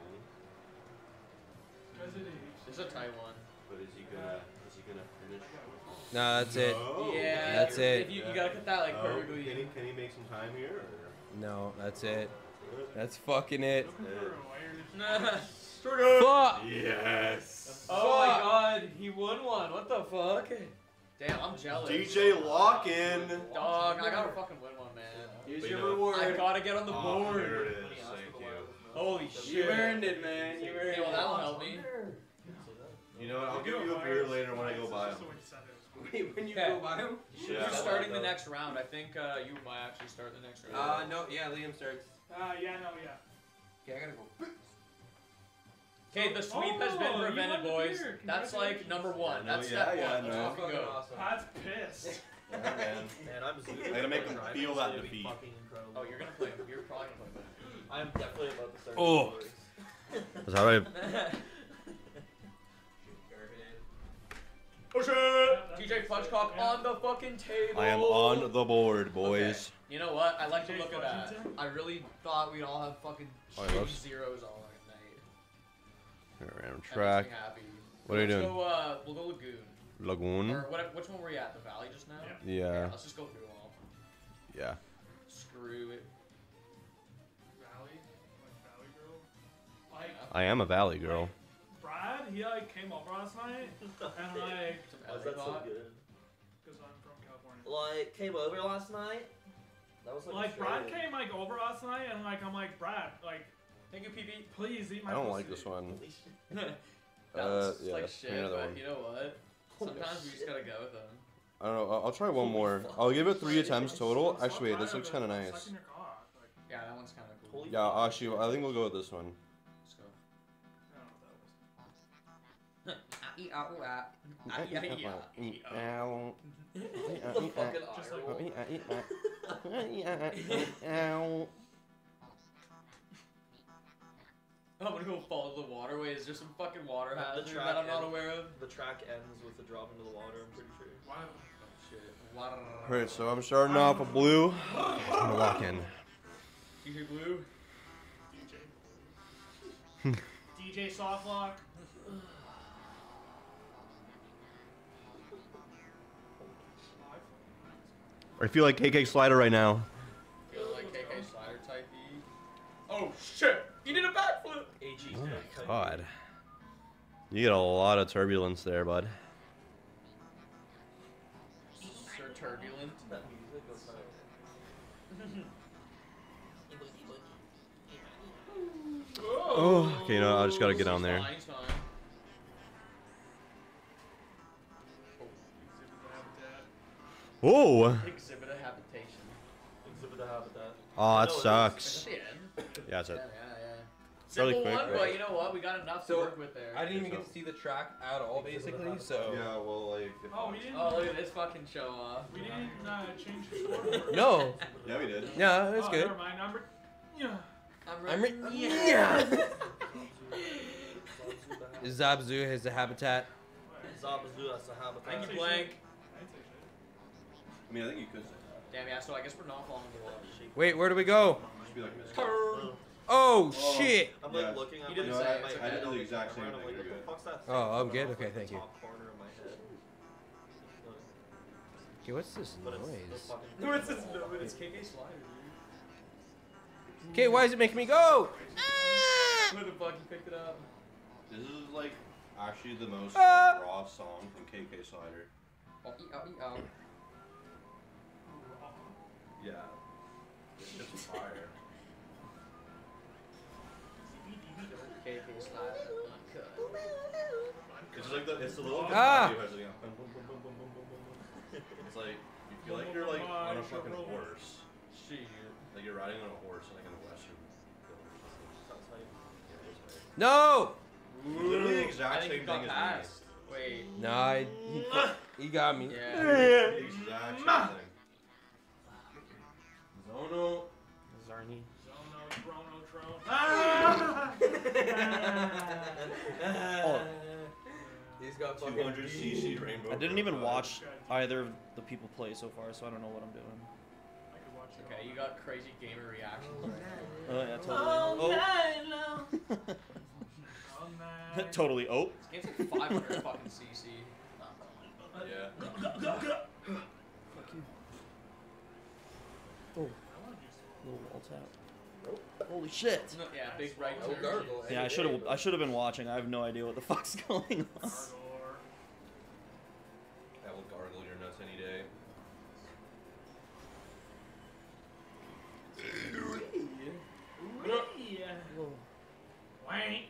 It's a tight one. But is he gonna? Is he gonna finish? Nah, that's it. No. Yeah, That's it. If you, you gotta cut that like Oh, perfectly. Can he, can he make some time here? Or? No, that's it. That's fucking it. Fuck. Yes. oh my god, he won one. What the fuck? Damn, I'm jealous. DJ Lock-in. Dog, I gotta fucking win one, man. Here's But your you know- reward. I gotta get on the Oh, board. here it is. Thank you. Holy shit. You earned it, man. You earned Yeah, well, that'll help me. You know what? I'll give you a beer later when I go buy 'em. Wait, when you Okay. go buy him? Yeah. Who's starting the next round? I think uh, you might actually start the next round. Uh, no, yeah, Liam starts. Uh, yeah, no, yeah. Okay, I gotta go. Okay, the sweep has Oh, been prevented, boys. That's like number one. I know, That's yeah, step yeah, one. I Let's know. fucking Fucking go. awesome. Pat's pissed. Yeah, man. Man, I'm zooted. I gotta make him feel that gonna be defeat. fucking. Oh, you're gonna play. You're probably gonna play. I'm definitely about to start. Oh. this That's how I. shit! TJ Fudgecock on the fucking table. I am on the board, boys. Okay. You know what? I like to TJ look at that. I really thought we'd all have fucking Oh, shitty whoops. zeros all night. Around That track. makes me happy. What are you Let's doing? Go, uh, we'll go Lagoon. Lagoon. Or what, which one were you at? The Valley just now? Yeah. Yeah. let's just go through them all. Yeah. Screw it. Valley, like Valley Girl. Like I am a valley girl. Brad, he like came over last night, and like, Some Why is that so good? because I'm from California. Like, came over last night. That was like. Like Brad Australian. came like over last night, and like I'm like Brad, like Thank you, PB. please eat my. I don't like this one. that Uh, yeah, like shit, another but one. you know what? Oh, Sometimes we just gotta go with them. I don't know. I'll, I'll try one more. I'll give it three attempts total. Actually, wait, this looks kind of nice. Sucking your cock. Like, Yeah, that one's kind of cool. Holy Yeah, actually, I think we'll go with this one. I don't know what that was. fucking Just eye I'm gonna go follow the waterway. Is there some fucking water The hazard track that I'm not end- aware of? The track ends with the drop into the water. I'm pretty sure. Why? Shit. Water. Alright, so I'm starting off with blue. I'm gonna walk in. DJ Blue. DJ. DJ Softlock. I feel like KK Slider right now. Feel like KK Slider type E. Oh shit! He did a backflip. AG. Oh my god. You get a lot of turbulence there, bud. Sir Turbulent. That music was. Oh, okay, you know, I just gotta get on there. Fine, he's Exhibit a habitation. Exhibit a habitat. Oh, that No, sucks. That's. Yeah, that's it. yeah, yeah. Really Simple quick, one, right? but you know what? We got enough to work with there. I didn't even get to see the track at all, basically. So Yeah, well, like. Oh, we didn't. Oh, look at this fucking show off. We didn't uh, change the scoreboard. no, Yeah, we did. yeah, that's oh, good. Never mind. Number. Yeah. I'm re- yeah. Zabzu has a habitat. Zabazoo, has a habitat. Thank you, Blank. shit. I didn't say shit. I mean, I think you could say that. Damn, yeah, so I guess we're not following the law. Wait, where do we go? Just be like, Oh, Oh Oh. shit! I'm like Yeah. looking at didn't my, say it, my it's head, okay. I did the exact looking same I'm thing, like, what the fuck's that? Oh, I'm good, And okay, like, thank you. Top corner of my head. Okay, what's this But noise? What's this? No, it's KK Slider, dude. Okay, why is it making me go? Who the fuck? He picked it up. This is like actually the most like, raw song from KK Slider. Oh, ee, oh, ee, oh. Yeah. It's just fire. It's like the, it's a little ah. It's like, you feel like you're like on a fucking horse. Shit. Like you're riding on a horse like in the western. No! Literally the exact same thing as me. Wait. No, I, he, he got me. Yeah. the exact same thing. Zono. Zarni. Zono, Trono, Trono. Ah! Oh. He's got fucking 200 cc rainbow. I didn't even watch either of the people play so far, so I don't know what I'm doing. I could watch Okay, you got crazy gamer reactions right Oh yeah, totally. All Oh. night long. All totally. Oh. This game's like 500 fucking CC. Yeah. Fuck you. Oh, I wanna do some- little wall. Holy shit. No, yeah, big right Oh, turn. gargle. Yeah, I should have. I should have been watching. I have no idea what the fuck's going on. That will gargle your nuts any day. Whoa. Wank.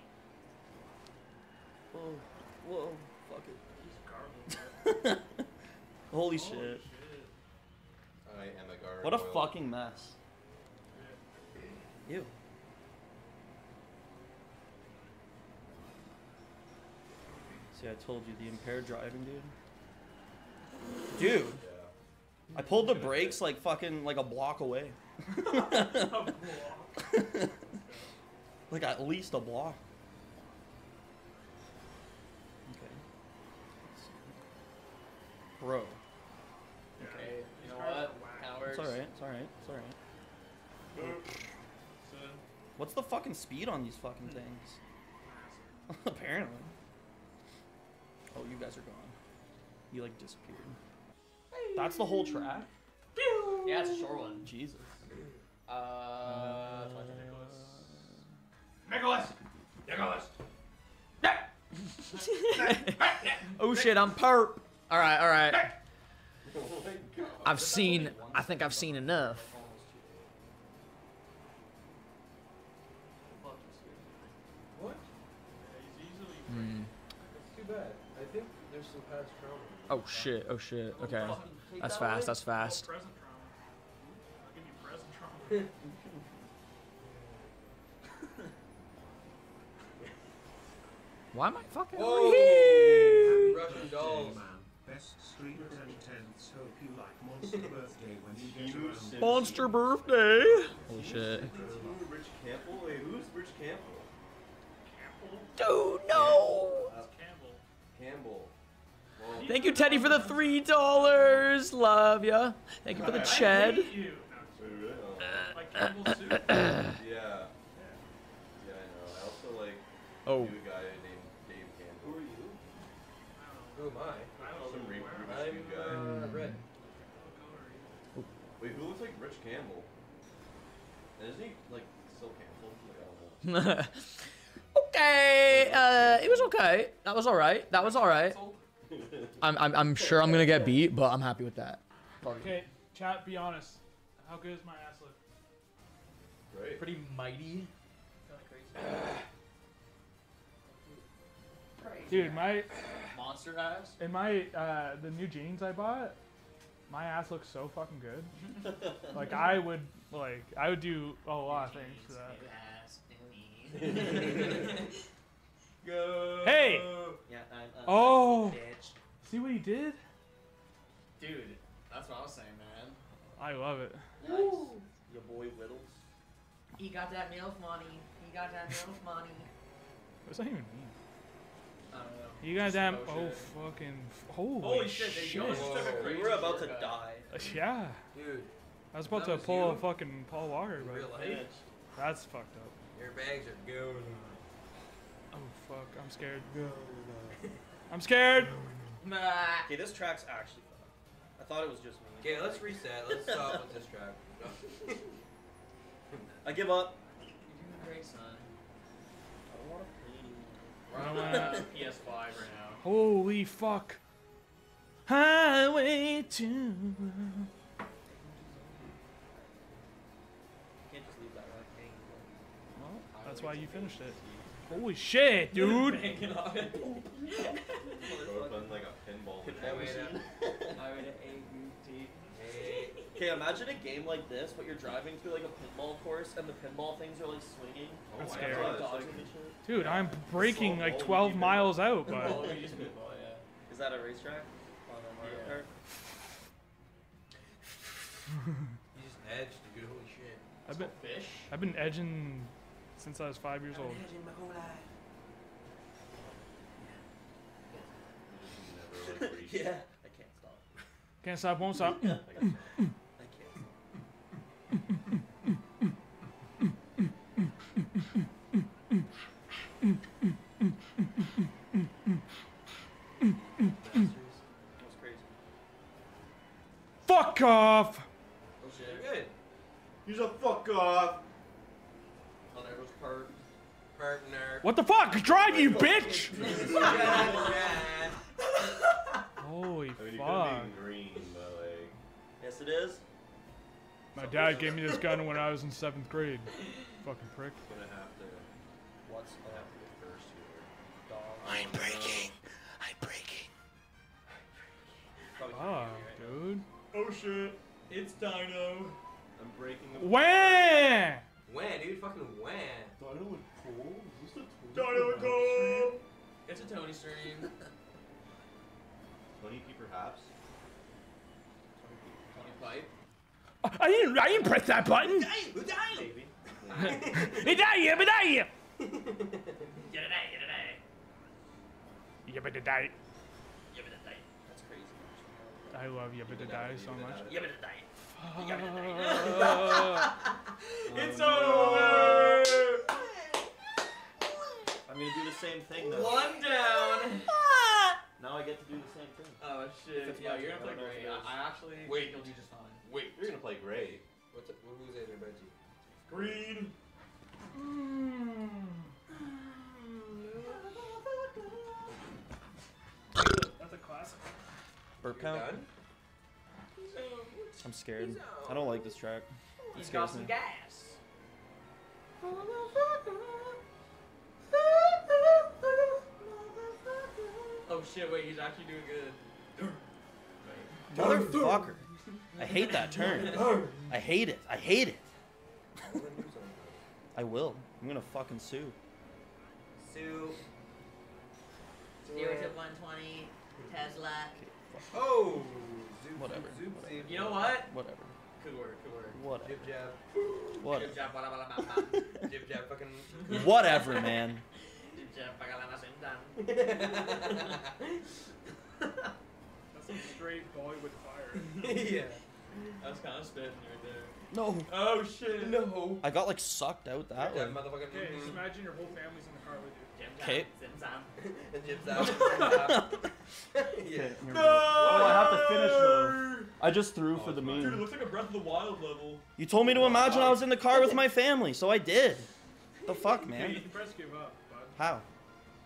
Whoa. Whoa. Fuck He's gargled. it. Holy Holy shit. shit. I am a gargoyle. What a fucking mess. Ew. See, I told you the impaired driving, dude. Dude, Yeah. I pulled the brakes like fucking like a block away. A block. like at least a block. Okay. Bro. Okay, you know what? Kinda. It's alright, it's alright, it's alright. What's the fucking speed on these fucking things? Apparently. Oh, you guys are gone. You like disappeared. That's the whole track? Yeah, it's a short one. Jesus. Uh, Nicholas. Nicholas. Nicholas! Oh shit, I'm perp. All right, all right. My god. I've seen. I think I've seen enough. Bad. I think there's some past trauma. Oh shit. Oh shit. Okay. That's fast. That's Oh, fast. present trauma. I'll give you present trauma. Why am I fucking Whoa! over here? Russian dolls. Best stream ten tenths. Hope you like Monster Birthday when you get around. Monster birthday. Holy shit. Rich Campbell? Wait, who's Rich Campbell? Dude, no. Campbell. Campbell. Well, Thank you, Teddy, for the three dollars. Love ya. Thank you for the I ched. hate you. wait, really? Oh. Like Campbell soup. Yeah. Yeah, I know. I also like Oh. knew a guy named Dave Campbell. Who are you? Who am I? Some re- I'm Rubik's Cube guy. uh, red. Wait, who looks like Rich Campbell? And isn't he like still canceled? Like, I don't know. okay. Uh, it was okay. That was all right. That was all right. I'm, I'm, I'm sure I'm gonna get beat, but I'm happy with that. Okay, chat, be honest. How good is my ass look? Right. Pretty mighty. Dude, my Monster ass. in my uh the new jeans I bought, my ass looks so fucking good. like I would like I would do a lot of things for that. Go. Hey! Yeah, I'm, Oh, bitch. see what he did? Dude, that's what I was saying, man. I love it. Nice. Your boy Whittles. He got that MILF money. He got that MILF money. What does that even mean? I don't know. You guys damn Oh, shit. fucking holy, Holy shit, they shit. go. Took a crazy We were about to shortcut. die. Yeah, Dude, I was about That to was pull a fucking Paul Walker, in real but that's fucked up. Your bags are going. Oh fuck, I'm scared. I'm scared. Nah. Okay, this track's actually fun. I thought it was just me. Okay, let's reset. Let's stop with this track. I give up. You're doing great, son. I don't want to play anymore. We're on uh, PS5 right now. Holy fuck. Highway to. That's why you finished it. Holy shit, dude. Banking on it. Go like a pinball. Pinball machine. Highway to A-U-T. Okay, imagine a game like this, but you're driving through like a pinball course and the pinball things are like swinging. That's my scary. God, it's Dodging like- and shit. Dude, I'm breaking So like 12 even. miles out, but we pinball, yeah. Is that a racetrack? On a Mario Yeah. Kart? You just edged, dude. Holy shit. I've been Fish? I've been edging since I was five years old. Never like reached. Yeah. I can't stop. Can't stop, won't stop. I can't stop. Bastards. That was crazy. Fuck off. Oh shit. You're good. He's a fuck off. Oh, there goes Part. Partner. What the fuck? Drive, you bitch! Yeah. Holy I mean, he could fuck. have been green, but like. Yes, it is. My dad gave me this gun when I was in seventh grade. Fucking prick. Gonna have to. What's Gonna have to get first here. dog? I'm breaking. I'm breaking. Probably Fuck, can't hear me, dude. Oh shit. It's Dino. I'm breaking the. Wham! When, dude? Fucking when? Dino would Dino go! It's a Tony stream. Tony P perhaps? Tony Pipe. I didn't, I didn't press that button. Maybe. It's out here, but out here. Get it out, get it out. Da die. Give it a day. That's crazy. I love Yibba da die so much. Give it a day. It's oh, over! I'm gonna do the same thing though. One down! Ah. Now I get to do the same thing. Oh shit. Yeah, you're gonna play I don't know if great. I, I actually Wait. think you'll do just fine. Wait. You're gonna play gray. What's it, who's in there, Benji? Green. That's a classic. Burp count? done? I'm scared. I don't like this track. It He's scares got some me. gas. Oh shit! Wait, he's actually doing good. Motherfucker. I hate that turn. I hate it. I hate it. I will. I'm gonna fucking sue. Sue. Zero to 120. Tesla. Oh! Zoop, Whatever. Zoop, zoop, You know what? Whatever. Good word. Good word. Whatever. Jib jab. Whatever. Jib jab, bada, bada, bam, bam. Jib jab fucking. Whatever, man. Jib jab, bagalama, sim, dam. That's some straight Bollywood fire. yeah. That's kind of spitting right there. No. Oh shit. No. I got like sucked out that way. Jab, motherfucking. Okay, just imagine your whole family's in the car with you. Jib Okay. sim. And jibs out. yeah. Oh, I have to finish though. I just threw oh, for the Dude, it looks like a Breath of the Wild level. You told me to imagine I was in the car with my family, so I did. The fuck, Okay, man? you press give up, bud. How?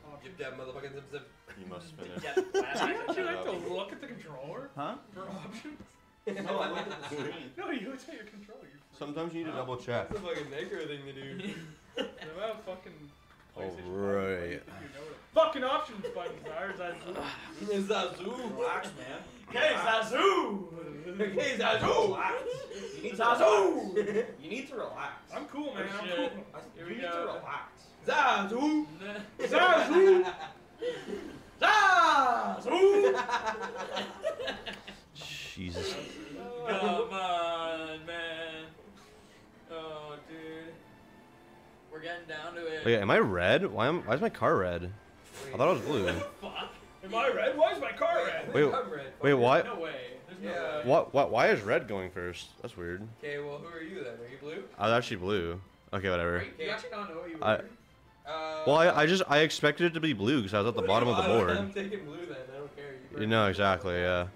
Oh, Jib jab, motherfucking zip zip. You must finish. Jib jab, Do you actually bada, like to look at the controller Huh? for options? No, I looked at the screen. No, you look at your controller. You Sometimes you need to double check. That's a fucking Nicro thing to do. the amount of fucking PlayStation Alright. buttons, you know. Fucking options buttons, Myers. That's Zazu. Relax, man. Okay, Zazu. Okay, Zazu. Relax. You need to Zazu. relax. You need to relax. I'm cool, oh, man. I'm Shit. cool. Here You we need to relax. Zazu. Zazu! Zazu. Jesus. Come on, man. Oh, dude. We're getting down to it. Wait, am I red? Why am? Why is my car red? I thought I was blue. Fuck. Am I red? Why is my car red? Wait, I'm red. wait, why? No way. There's no Yeah. way. What? What? Why is red going first? That's weird. Okay, well, who are you then? Are you blue? I was actually blue. Okay, whatever. Wait, you actually don't know what you were. I- Uh, Well, I, I just I expected it to be blue because I was at the bottom of the board. I'm taking blue then. I don't care. You know exactly, yeah.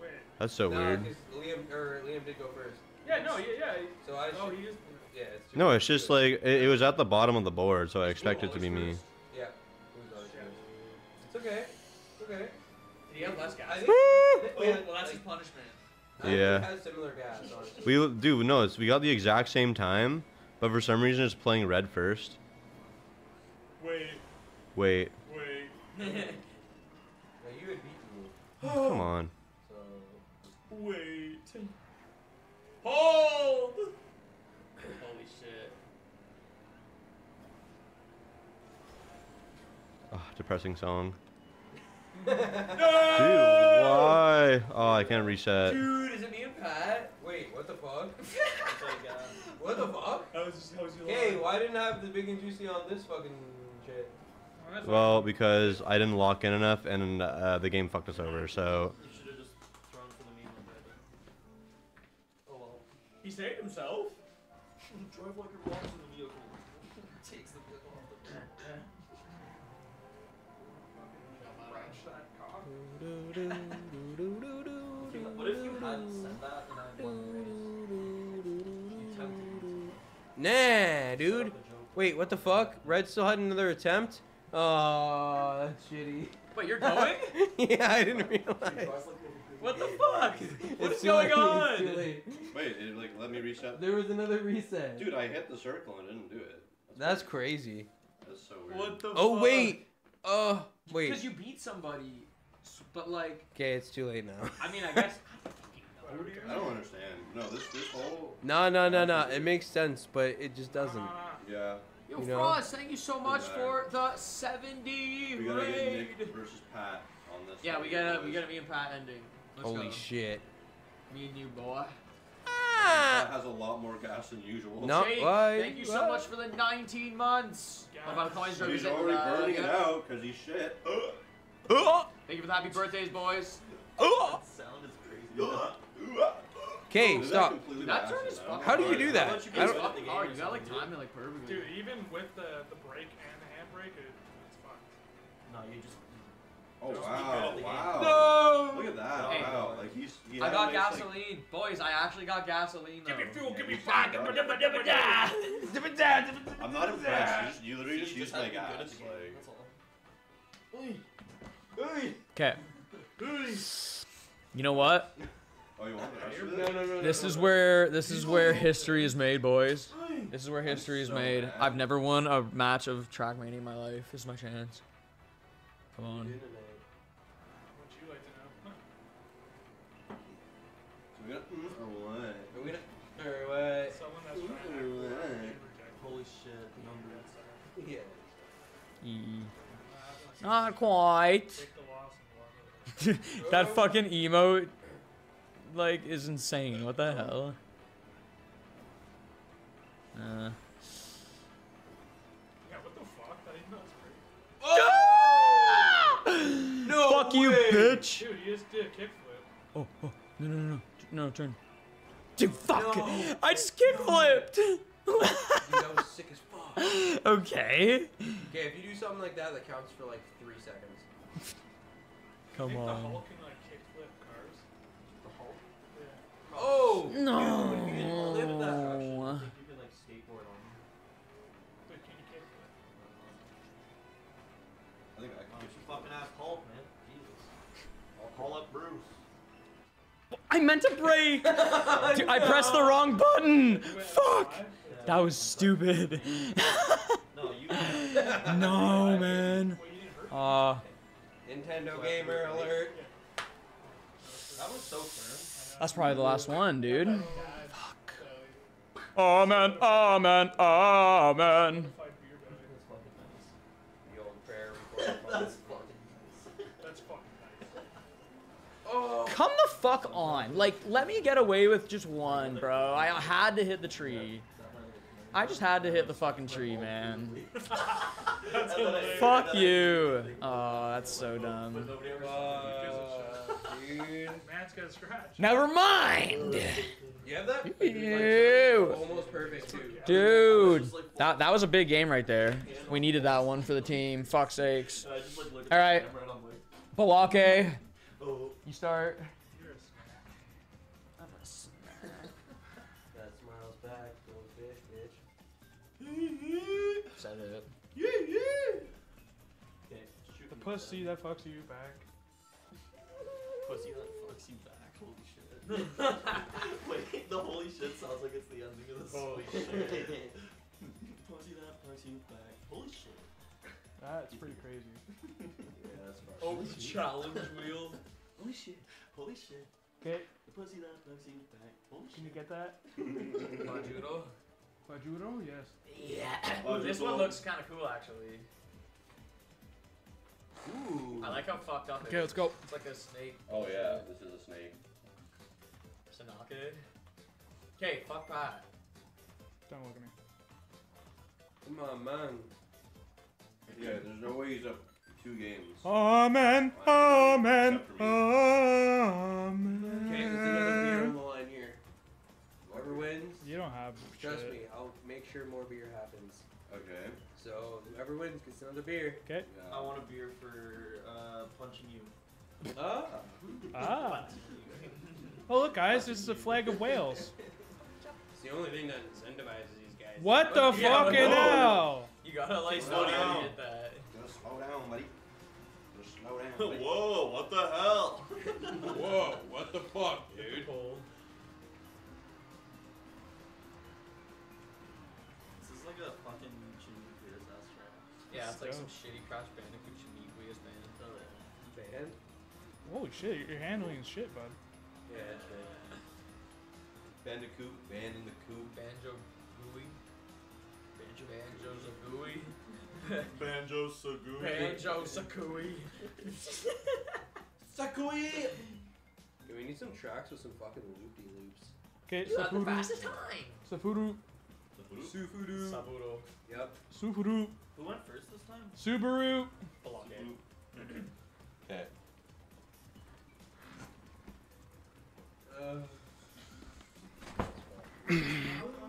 Wait. That's so Nah, weird. 'cause Liam or Liam did go first. Yeah, no, yeah, yeah. So I Oh, should, he is. Yeah, it's No, it's just like it, it was at the bottom of the board, so I expected it to be me. Yeah. Who's always first? It's okay. It's okay. Did he have less gas? I think, I think we Oh, well, that's his punishment. Yeah. We had similar gas, honestly. We dude, no, it's we got the exact same time, but for some reason it's playing red first. Wait, Wait, wait. No, you had beaten me. come on. So. Wait. Hold! Holy shit. Oh, depressing song. No! Dude, why? Oh, I can't reset. Dude, is it me and Pat? Wait, what the fuck? Like, uh, What the fuck? How was, how was your Hey, why didn't I have the big and juicy on this fucking shit? Well, because I didn't lock in enough and uh, the game fucked us over. So you should have just thrown for the meme already. Oh well. He saved himself. Drive like your mom's Nah, dude. up a joke. Wait, what the fuck? Red still had another attempt? Oh, that's shitty. Wait, you're going? yeah, I didn't realize. what the fuck? What It's is going late, on? It's too late. wait, it like let me reset. There was another reset. Dude, I hit the circle and didn't do it. That's crazy. That's so weird. What the Oh fuck? wait. Oh wait. Because you beat somebody, but like, Okay, it's too late now. I mean, I guess. I don't understand. No, this this whole No, no, no, no. It makes sense, but it just doesn't. Ah, yeah. Yo, You know? Frost, thank you so much for the 70 We gotta get. Nick versus Pat on this. Yeah, we gotta, we gotta me and Pat ending. Let's Holy go. shit. Me and you, boy. Pat has a lot more gas than usual. No. Jake, why- thank you so much for the 19 months. Yeah. What about the He's already uh, burning it out because he's shit. Thank you for the happy birthdays, boys. That sound is crazy. Okay, stop. completely That by turn is accident? fucking How do you do that? you I don't- fucking hard? You gotta like time it like perfectly. Dude, even with the the brake and the handbrake, it, it's fucked. No, you just. Oh Just wow! at the game. Wow! No! Look at that! Hey. wow! Like he's. He I got a nice, like- gasoline, boys. I actually got gasoline. Though. Give me fuel, give me fire. you Dibba, should dibba, dibba, da. I'm not impressed. You, just, you literally just used my to good gas. Like, that's all. Okay. You know what? This is where this is where history is made, boys. This is where history is made. I've never won a match of Trackmania in my life. This is my chance. Come on. Would you what? What? Holy shit. Yeah. E. Not quite. that fucking emote like, is insane. What the hell? Uh. Yeah, what the fuck? That emote's great. No Fuck you, bitch! Dude, he just did a kickflip. Oh, oh, no, no, no, no, no, turn. Dude, fuck! I just kickflipped! Dude, that was sick as fuck. okay. Okay, if you do something like that, that counts for like three seconds. Come I think the on. Hulk can like kickflip cars. The Hulk. Yeah. Oh. No. Dude, if you can lift that I think you can like skateboard on them. Can you kickflip? I think I Why don't you fucking ask Hulk, man? Jesus. I'll call up Bruce. I meant to brake! Dude, I pressed the wrong button! Fuck! That was stupid. No, man. Well, you didn't hurt. Uh, Nintendo gamer alert. That was so firm. That's probably the last one, dude. Fuck. Amen, amen, amen. Fight beer belly. That's fucking nice. The old prayer before. That's fucking nice. That's fucking nice. oh. Come the fuck on. Like, let me get away with just one, bro. I had to hit the tree. I just had to hit the fucking tree, man. Fuck you. Oh, that's so dumb. Fuck, dude. Man's got a scratch. Never mind. You have that? Ew. Almost perfect too. Dude, that, that was a big game right there. We needed that one for the team. Fuck sakes. I just like look at All the right. camera and I'm like, Balake, oh. you start. Pussy man. that fucks you back. Pussy that fucks you back. Holy shit. Wait, the holy shit sounds like it's the ending of the song. Oh, holy shit. Pussy that fucks you back. Holy shit. That's pretty crazy. Yeah, that's fine. Oh, challenge wheel. Holy shit. Holy shit. Okay, The pussy that fucks you back. Holy can you get that? Majudo. Quadrudo? Yes. Yeah. Oh, This one looks kind of cool, actually. Ooh. I like how fucked up it Okay, let's go. It's like a snake. Oh yeah, this is a snake. Sanake. Okay, fuck that. Don't look at me. Come on, man. Yeah, there's no way he's up two games. Amen. Amen. Except for me. Amen. Okay, there's another beer on the line here. Whoever wins, You don't have trust shit. me, I'll make sure more beer happens. Okay. So whoever wins gets another beer. Okay. Yeah. I want a beer for uh, punching you. Ah. Ah. Oh look, guys, this is a flag of Wales. It's the only thing that incentivizes these guys. What the Yeah, fucking no. hell? You gotta like Slow down. get that. Just slow down, buddy. Just slow down. buddy. Whoa, what the hell? Whoa, what the fuck, dude? Yeah, it's like some shitty Crash Bandicoot Shaniquiest band. Oh, yeah. Band? Holy shit, you're handling shit, bud. Yeah, that's right. Bandicoot, band in the coop. Banjo Gooey. Banjo Banjo Zagooey. Banjo Sagoo. Banjo Sakui. Sakui! Yeah, we need some tracks with some fucking loopy loops. Okay, You had the Safuru. fastest time. Safuru. Sufudu. Saburo. Yep. Sufuru. Who went first this time? Subaru. Blockade. Okay. Uh,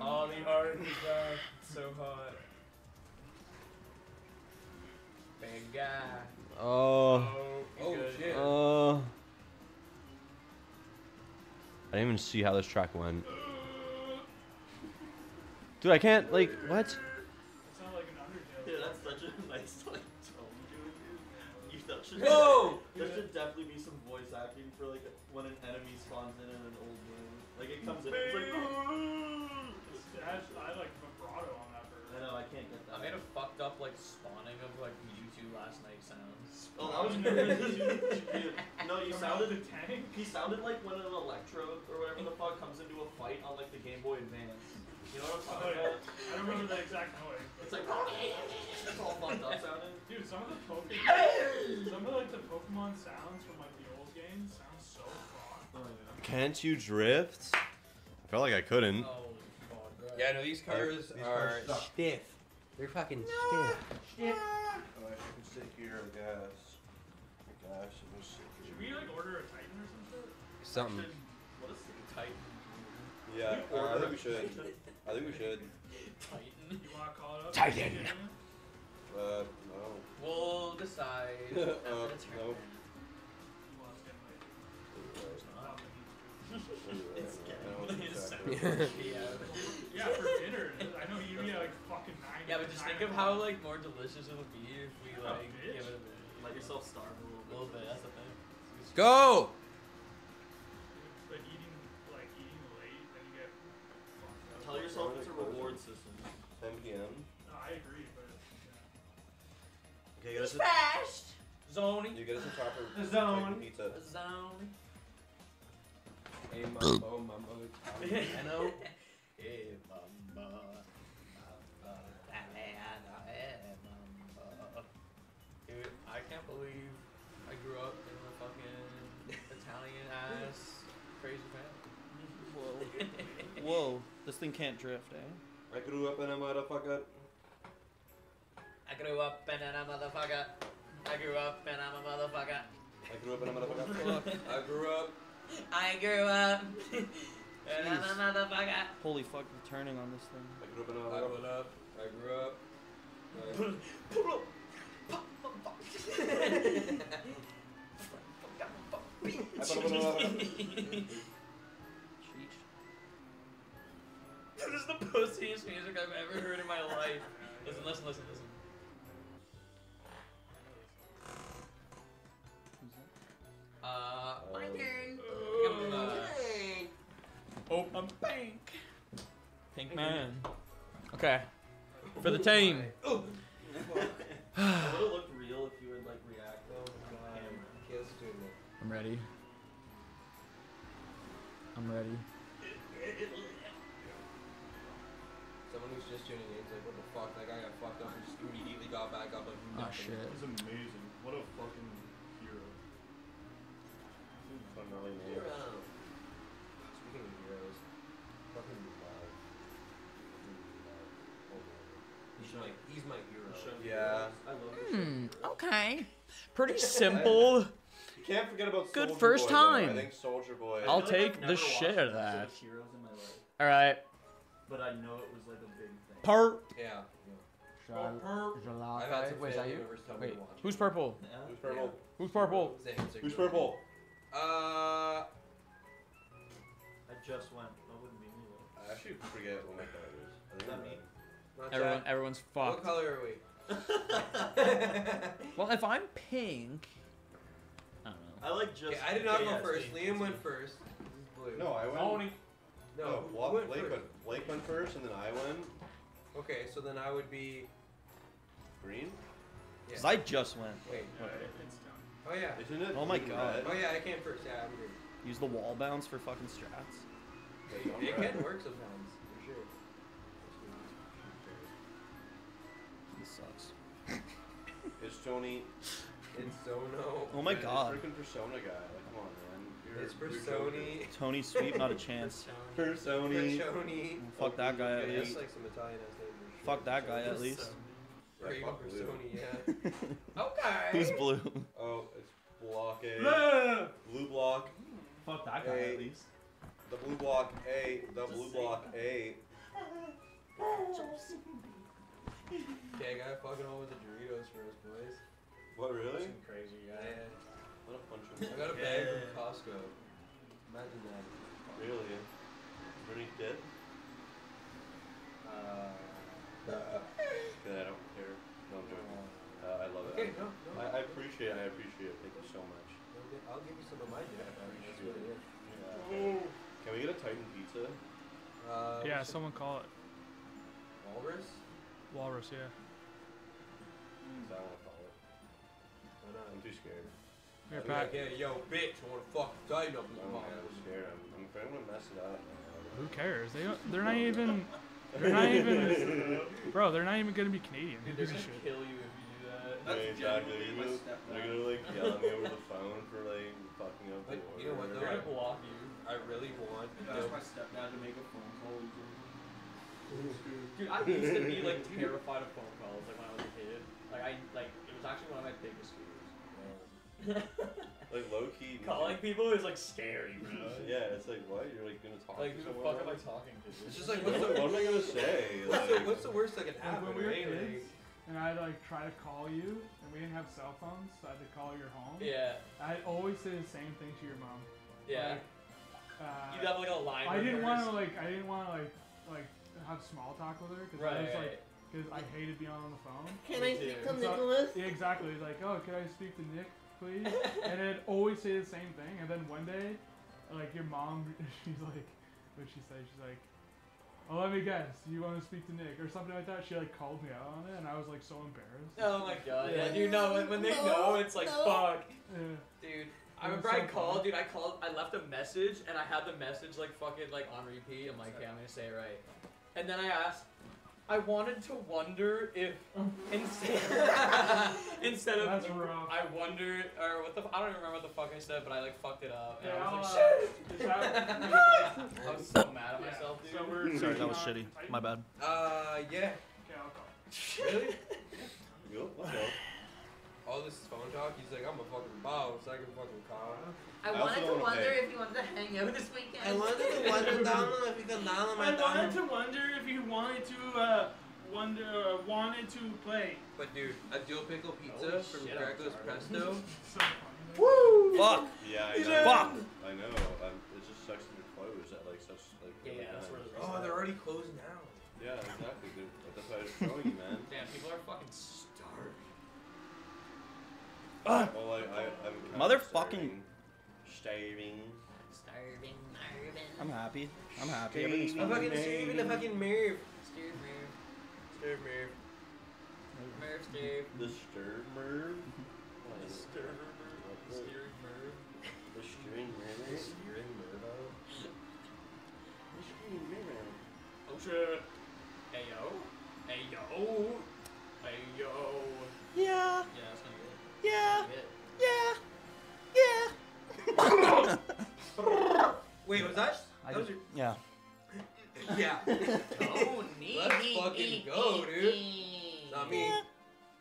Oh, the art is back. So hot. Big guy. Oh. Oh, Oh, shit. Uh. I didn't even see how this track went. Dude, I can't, like, what? Such a nice like tone to dude. You, that should Whoa! There should definitely be some voice acting for like when an enemy spawns in in an old room. Like it comes in, it's like. It has, I like vibrato on that bird. I know I can't get that. I made a fucked up like spawning of like Mewtwo last night sounds. Oh, that was good. no, you Coming sounded. the tank. He sounded like when an electrode or whatever the fuck comes into a fight on like the Game Boy Advance. You know what I'm Oh, talking about? I don't remember the exact noise. It's like it's all fucked up sounding. Dude, some of the Pokemon, some of like the Pokemon sounds from like the old games sound so fun. Oh yeah. Can't you drift? I felt like I couldn't. Oh god, bro. Yeah, no, these cars These are cars stiff. They're fucking stiff. Oh, I can sit here, I guess. I guess I can sit Should we like order a Titan or some shit? Something. What is the Titan? Yeah, You uh, I think we should. I think we should. Titan. You wanna call it up? Titan. Uh, no. We'll decide. Uh, after the turn. nope. Well, it's getting late. It's not. It's getting I don't late. think It's so. yeah. Yeah, for dinner. I know you eat at like fucking nine. Yeah, but just think of nine how o'clock. like more delicious it would be if we Oh, like bitch. give it a bit. Let yourself starve a little A bit. little bit. That's the thing. Go! Tell yourself it's a reward system. 10 p.m. No, I agree, but yeah. Okay, get us a, Fast. Zony. you get us a proper The zone. Titan pizza. Zony. Hey, mambo, oh, mambo, oh, Italiano. Hey, mama. Mama. Mama. Dude, I can't believe I grew up in a fucking Italian ass crazy family. Whoa. Whoa. This thing can't drift, eh? I grew up in a motherfucker. I grew up and I'm a motherfucker. I grew up and I'm a motherfucker. I grew up in a motherfucker. I grew up. I grew up and I'm a motherfucker. Holy fuck, the turning on this thing. I grew up in a I grew motherfucker. up. I grew up. I grew up in the pussiest music I've ever heard in my life. Listen, listen, listen, listen. Uh, My turn. I'm, uh, oh, I'm pink. Pink man. Okay. For the team. It would have looked real if you would like react though. Kiss doing it. I'm ready. I'm ready. Tuning in is like, what the fuck? That guy got fucked up and just immediately got back up like Oh nothing. shit. He's amazing. What a fucking hero. Funnily You're, um, Speaking of heroes, fucking love. He's my, he's my hero. Yeah. I love this Hmm. Okay. Pretty simple. You can't forget about Good Soulja first Boy, though. time. I think Soldier Boy. I'll I like take the never shit out of that. Heroes in my life, All right. but I know it was like a big thing. Part. Yeah. Oh, I've had some Wait, is that you? members tell me Wait, to who's purple? Yeah. Who's purple? Who's purple? Same, same Who's group. purple? Uh, I just went. That wouldn't be me though. I actually forget what my color is. I think Is that I'm me? red. not Everyone, Jack. everyone's What fucked. color are we? Well, if I'm pink, I don't know. I like just. Okay, I did not okay, go it's first. me. Liam It's went me. first. This is blue. No, I went. Tony. No, No, who Wa- went Blake first? went. Blake went first, and then I went Okay, so then I would be. green. Cause I just went. Wait. It's done. Oh yeah. Isn't it? Oh my blue and God. red? Oh yeah, I came first. Yeah, I'm green. Use the wall bounce for fucking strats. Wait, I'm It red. can work sometimes, for sure. This sucks. It's Tony. It's Sono. Oh my Man, god. Freaking persona guy. Like, come on, man. You're, It's you're Personi. Tony Sweep, not a chance. Personi. Personi. Fuck that guy at least. like some Italian ass name. for. Fuck that guy at least. Or even fuck Blue. Personi, yeah. Okay. Who's blue? Oh, it's block A. Blue block. Fuck that guy at least. The blue block A. The blue block A. Okay, I got fucking all with the Doritos for us, boys. What really? Some crazy Yeah. What a punch. I got a bag from Costco. Imagine that. Really? Bernie dead? Uh, Good, I don't care. No, I'm joking. Uh, I love it. okay, no, no. I, I appreciate it. I appreciate it. Thank you so much. I'll give you some of my Jack. That's really it. Yeah. Can we get a Titan pizza? Uh, Yeah, someone call it Walrus? Walrus. Yeah. Is that what I call it? Why not? I'm too too scared. Here, Pat. like, yeah, yo, bitch, I want to oh, fucking tighten up this I'm, I'm scared. I'm, I'm afraid I'm gonna mess it up. Who cares? They don't, they're not even. They're not even. Bro, they're not even gonna be Canadian. Dude, they're gonna shit? kill you if you do that. Yeah, exactly. my They're gonna- stepdad. They're gonna like yell at me over the phone for like fucking up the Like, you know what, order. They're gonna block you. I really want to ask my stepdad to make a phone call. Dude, I used to be like terrified of phone calls like when I was a kid. Like I like it was actually one of my biggest fears. Like low key. Calling people is like scary, bro. Uh, yeah, it's like what? You're like gonna talk Like to who the fuck am I talking to? It's just like, What, what's am I- the, what am I gonna say? what's, the, what's the worst that can Like happen? when we were right? kids, Like, and I'd like try to call you, and we didn't have cell phones, so I had to call your home. Yeah, I'd always say the same thing to your mom. yeah. Like, uh, You'd have like a line. I didn't want want to like. I didn't want to like like have small talk with her because Right. I was right. like because I hated being on the phone. Can I speak to So- Nicholas? Yeah, exactly. Like, oh, can I speak to Nick, please? and I'd always say the same thing. And then one day, like your mom, she's like, what she say? She's like, oh, let me guess, you want to speak to Nick or something like that. She like called me out on it, and I was like so embarrassed. Oh my god, yeah, Yeah. dude, no, when, when they No, know, it's like, no. fuck. Yeah. Dude, I remember I called, dude, I called, I left a message, and I had the message, like, fucking, like, on repeat. I'm like, okay, I'm gonna say it right. And then I asked, I wanted to wonder if, instead, instead of, That's rough. I wonder, or what the, I don't even remember what the fuck I said, but I, like, fucked it up. And Yeah, I I'll, was uh, like, shit. is I was so mad at Yeah, myself, dude. So we're Sorry, that was on shitty. Titan? My bad. uh, yeah. Okay, I'll call. Really? Go, let's go. All this phone talk, he's like, I'm a fucking boss. I can fucking call. I I wanted to wonder pay. if you wanted to hang out this weekend. I wanted to wonder down if you can down I wanted to wonder if you wanted to uh, wonder uh, wanted to play. But dude, a dual pickle pizza Holy from shit, I'm Crackles sorry. Presto. Woo! Fuck! Yeah, I He's know. Fuck! I know. Um, it just sucks that they're closed at like such like. Yeah, yeah, that's where times. the Oh, they're already closed now. Yeah, exactly. Dude. That's why I was showing you, man. Damn, people are fucking starving. Ah. Well, I, I, I'm kind of Motherfucking- starving. Starving Marvin. I'm happy. I'm happy. Everything's I'm fine. fucking streaming the fucking Merv. Stir Merv. Stir Merv. Merv stir. The stir merv. The stir The steering merv. The steering merv. Steering Mervo. The steering merv. Oh shit. Hey yo. Hey yo. Hey yo. Yeah, Yeah, that's gonna be it. yeah, That's gonna be it. yeah, yeah. Wait, was that? I that was just, yeah. yeah. Oh, neat. Let's fucking go, dude. Not me.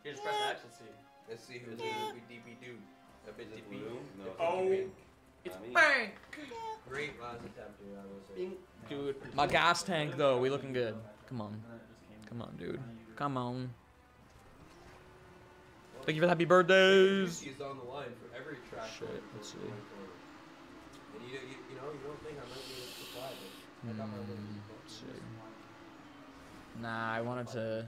Here's just press X, let's see. Let's see who's Yeah. gonna be DP do. A bit Is it DP. blue? No. Oh. it's Oh. not. It's Not me. Bang. Great last attempt, dude. I will say. Dude, my gas tank though, we looking good. Come on. Come on, dude. Come on. Thank you for the happy birthdays. He's on the line for every track. Shit, let's see. One quarter. And you, you, you know, you don't think I might be able to supply, but I got my Hmm, little let's see. Nah, I wanted to.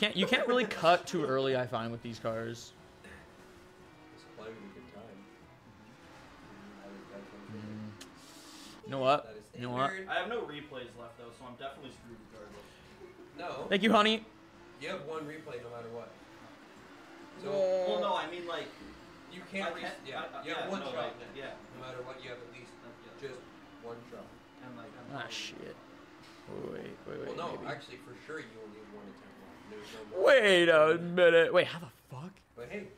Can't you can't really cut too early. I find with these cars. supply with a good time. I would definitely Mm. You know what? You know what? I have no replays left though, so I'm definitely screwed regardless. No, Thank you, honey. you have one replay no matter what. So Well, no, I mean like. You can't. I Re- can't- yeah, I- I- you have yeah, one no, shot. like, then. yeah. No matter what, you have at least Yeah. just one shot. And like. I'm Ah shit. Wait, wait, wait. well, no, maybe. actually, for sure, you only have one attempt left. No. Wait a minute. Wait, how the fuck? But hey,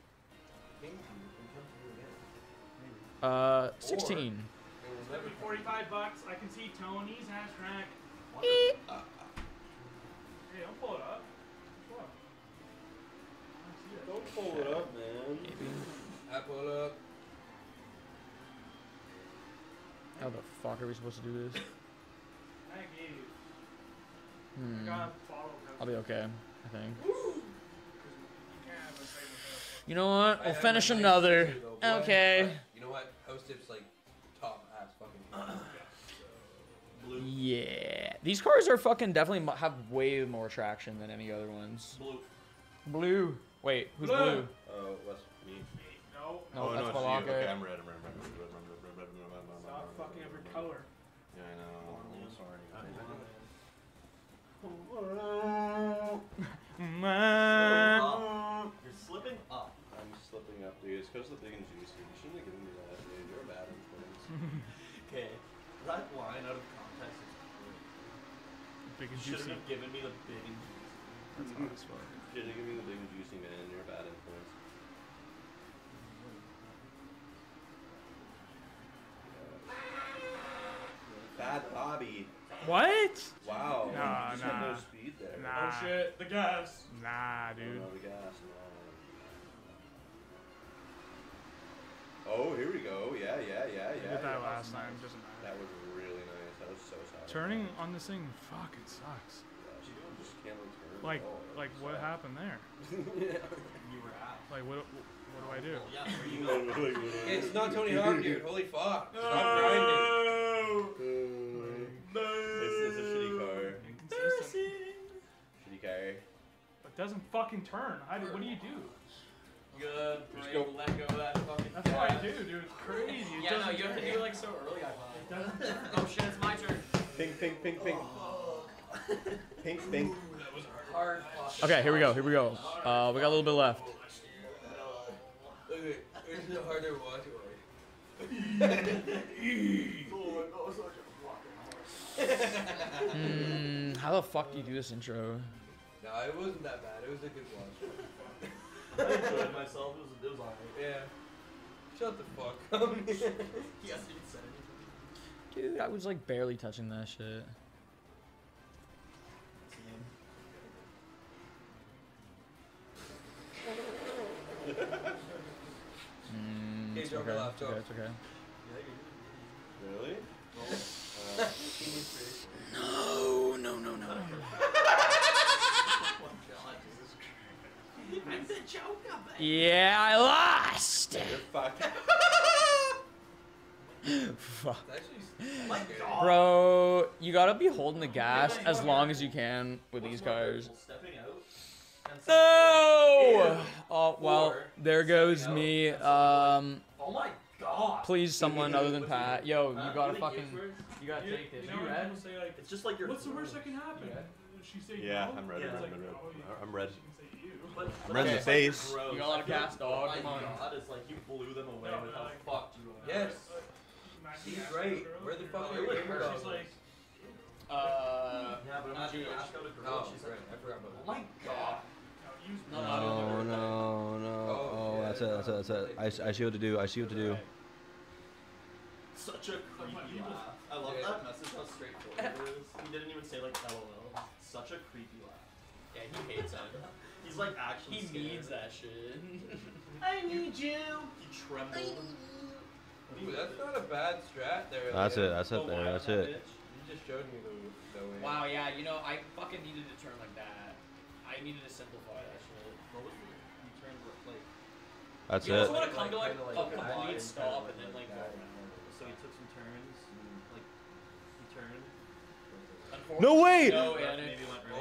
maybe you can come through again. Uh, 16. It will never come. Forty-five bucks. I can see Tony's hash track. Hey, don't pull it up. Pull up. I see it. Don't pull it up, man. Maybe. I pull up. How the fuck are we supposed to do this? I gave you. I Hmm. got a bottle of I'll be okay. I think. You can't have a thing without You know what? I We'll have finish my nice another. though. Okay. You know what? Host tip's like top ass fucking. Blue. Yeah. These cars are fucking definitely have way more traction than any other ones. Blue. Blue. Wait, who's Blue. blue? Oh, what's me? No, No, oh, that's no, it's you. Okay, I'm red. I'm red. I'm red. I'm red, I'm red, I'm red, I'm red, red, red, stop red, fucking every color. Yeah, I know. I'm sorry. You're slipping up. I'm slipping up, Dude, it's because of the big and juicy. You shouldn't have given me that, dude. You're a bad influence. Okay, that line out of context is great. Big and Shouldn't have given me the big and juicy. That's hot as fuck. Shouldn't have given me the big and juicy, man. You're a bad influence. What? Wow. Nah, you just had no nah. speed there. Nah. Oh shit, the gas. Nah, Oh, dude. no, the gas. Oh, here we go. Yeah, yeah, yeah, I yeah. did that yeah. last time. Doesn't matter. That was really nice. That was so sad. Turning on this thing, fuck, it sucks. Yeah, just can't really turn. Like, at all. like what sad. happened there? You were out. Like, what, what do I do? Yeah, where you Like, go? like, what- It's not Tony Hawk, dude. Holy fuck. Stop Uh, It's, is a shitty car. Inconsistent. Shitty car. It doesn't fucking turn. How do, what do you do? Good. Just Brave, go- let go of that fucking That's what I gas. do, dude. It's crazy. It Yeah, no, you have to do it like so early. I find. It doesn't turn. Oh shit, it's my turn. Pink, pink, pink, pink. Pink, pink. Hard. Okay, here we go. Here we go. Uh, we got a little bit left. Okay, it's hard to watch Hmm, how the fuck do you do this intro? No, it wasn't that bad. It was a good watch. I enjoyed myself. It was, it was alright. Yeah. Shut the fuck up. He hasn't even said anything. Dude, I was like barely touching that shit. Mm, Okay, it's okay. your It's laptop. okay. It's okay. Really? No, no, no, no. I'm the Joker, baby. Yeah, I lost. Fuck. It's actually my Bro, you gotta be holding the gas as long as you can with these cars. Stepping out. and No! Oh, well, there goes me. Um, Oh my god. please, someone other than Pat. Yo, you gotta think fucking. You gotta take this. you Are you red? say like, It's just like your. what's the worst that can happen? Yeah. She say Yeah, no? I'm red. Yeah. I'm red. like, red. oh, yeah. I'm red. She can say you. But, I'm but red in the face. gross. You got a lot of feel gas, like, dog, Oh come my on. god, it's like you blew them away No, with how like- fucked you are. Yes. She's He's asking right. Where the fuck are your Really. She's like, Uh. Yeah, but I'm Jewish. ask out a girl. Oh, she's right. I forgot about oh my god. no, No, no, no, no, no. Oh, Oh, yeah, that's it. That's it. That's it. I, s- I see what to do. I see what to do. Such a creepy laugh. I love Yeah. that message. How straightforward it is. He didn't even say like LOL. Such a creepy laugh. Yeah, he hates it. He's like actually. He scared. needs that shit. I need you. He trembled. Ooh, that's not a bad strat there. That's it. That's it. There. wow, That's it. You just showed me the, the way. Wow, yeah, you know, I fucking needed to turn like that. I needed to simplify that shit. What was it? He turned like. That's you just it. want to come to like Kinda a complete stop and then like go. So he took some turns and like he turned. No way! No, But and maybe went right.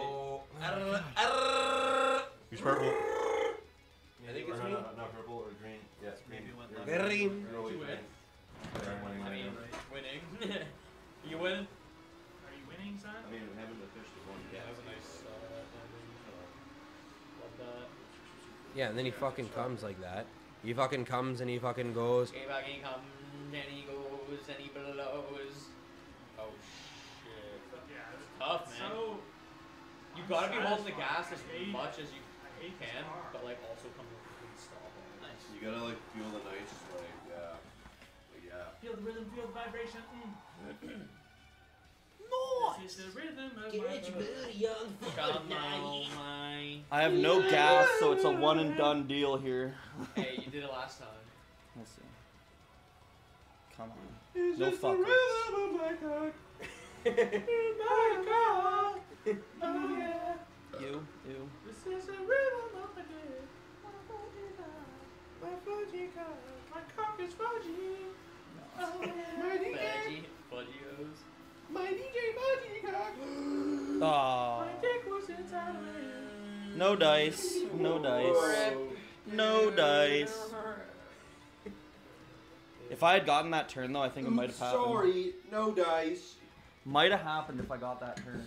Oh. Who's purple? I think it's me. not purple or green. Yeah, it's Maybe went left. Green. You're always green. I'm winning I right mean, winning. you win. Are you winning, son? I mean, we haven't officially won Yeah, that was a nice. Uh. Love that. Yeah, and then he fucking comes like that. He fucking comes and he fucking goes. Okay, back and he comes and he goes and he blows. Oh shit. Yeah, it's Tough, man. So, You I'm gotta be holding the gas as hate- much as you I hate this can, but like also come to a complete stop. Nice. You gotta like feel the nice, like yeah, like, yeah. Feel the rhythm, feel the vibration. Mm. This is the rhythm of my Get your blood. young Come my. I have no gas, so it's a one and done deal here. Hey, you did it last time. Let's see. Come on. No fuckers. Oh, you, you. This is the rhythm of the day. My fudgy car, my cock is fudgy. Oh, yeah. My DJ, Fudgy, Fudgios. my DJ fudgy cock. Aw. My dick was inside of it. No dice. No dice. No dice. If I had gotten that turn though, I think it might have happened. Sorry, no dice. Might have happened if I got that turn.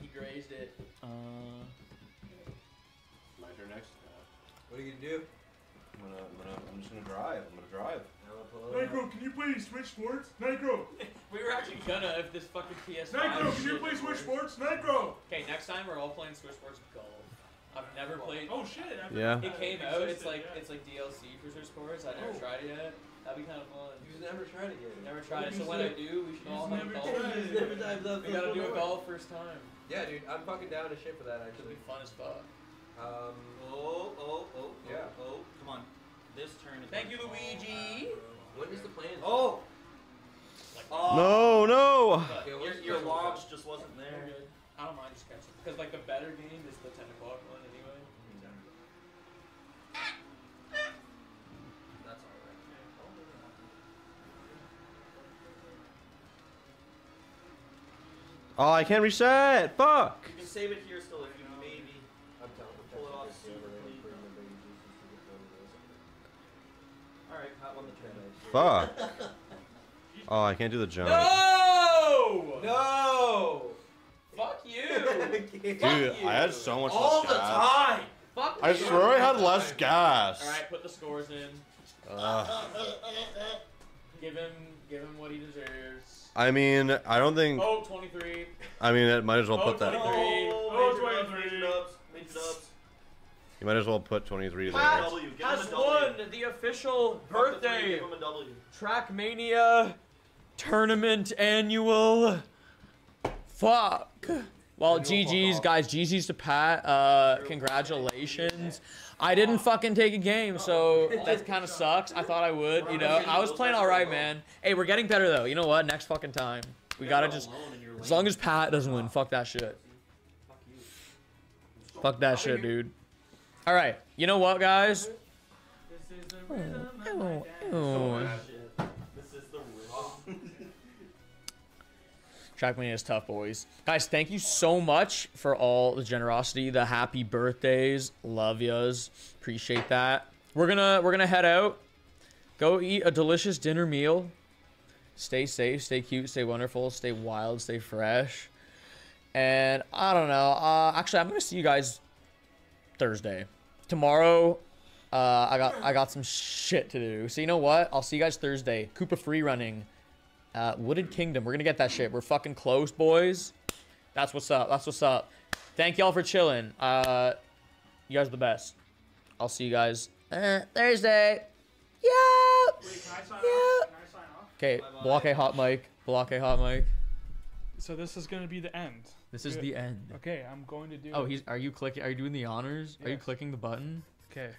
He grazed it. Uh, My turn next. What are you gonna do? I'm gonna, I'm gonna, I'm just gonna drive. I'm gonna drive. Nicro, can you please switch sports? Nicro! We were actually gonna if this fucking PS5. Nicro, can you shit please switch worked. sports? Nicro! Okay, next time we're all playing Switch Sports Golf. I've never played. Oh shit! I've Yeah. forgot It came out. It's like yeah. it's like DLC for Switch Sports. I never Oh. tried it yet. That'd be kind of fun. You've never tried it yet. Never tried it. So when I never- do, we should all you've have never golf. tried it. Never tried that We gotta do a golf first time. Yeah, dude, I'm fucking down to shit for that It'll actually. be fun as fuck. Um, Oh, oh, oh, Yeah. oh, come on. This turn is. Thank you, Luigi. when is the plan? Oh! Oh! No, no. Okay, Your, what's your launch just wasn't there. I don't mind just catching because like the better game is the 10 o'clock one Oh, I can't reset. Fuck. You can save it here still if you maybe. I'm. Pull it off secretly. Alright, Pat won the turn. Fuck. Oh, I can't do the jump. No! No! Fuck you! Dude, I had so much All less the gas. time! Fuck I you! swear I had less gas. All right, put the scores in. Ugh. Give him, give him what he deserves. I mean, I don't think. Oh, 23. I mean, it might as well Oh, put that. 23. Oh, Oh, major 23. dubs, major dubs. You might as well put 23 there. Pat W, give him has a W. won the official Fuck the three, birthday Give him. Trackmania tournament annual. Fuck. Well, GG's, guys. GG's to Pat. Uh, congratulations. I didn't fucking take a game, so that kind of sucks. I thought I would, you know. I was playing all right, man. Hey, we're getting better though. You know what? Next fucking time, we gotta just. As long as Pat doesn't win, fuck that shit. Fuck that shit, dude. All right. You know what, guys? My Oh, oh. Trackmania is tough, boys. Guys, thank you so much for all the generosity, the happy birthdays. Love yas. Appreciate that. We're gonna we're gonna head out. Go eat a delicious dinner meal. Stay safe, stay cute, stay wonderful, stay wild, stay fresh. And I don't know. Uh, actually, I'm gonna see you guys Thursday. Tomorrow, uh, I got I got some shit to do. So you know what? I'll see you guys Thursday. Koopa free running. Uh, Wooded Kingdom. We're gonna get that shit. We're fucking close, boys. That's what's up. That's what's up. Thank y'all for chilling. Uh, you guys are the best. I'll see you guys uh, Thursday. Yeah. Wait, can I sign Yeah. off? Can I sign off? Okay. Block a hot mic. Block a hot mic. So this is gonna be the end. This is Good. the end. Okay, I'm going to do. Oh, he's. Are you clicking? Are you doing the honors? Are you clicking the button? Okay.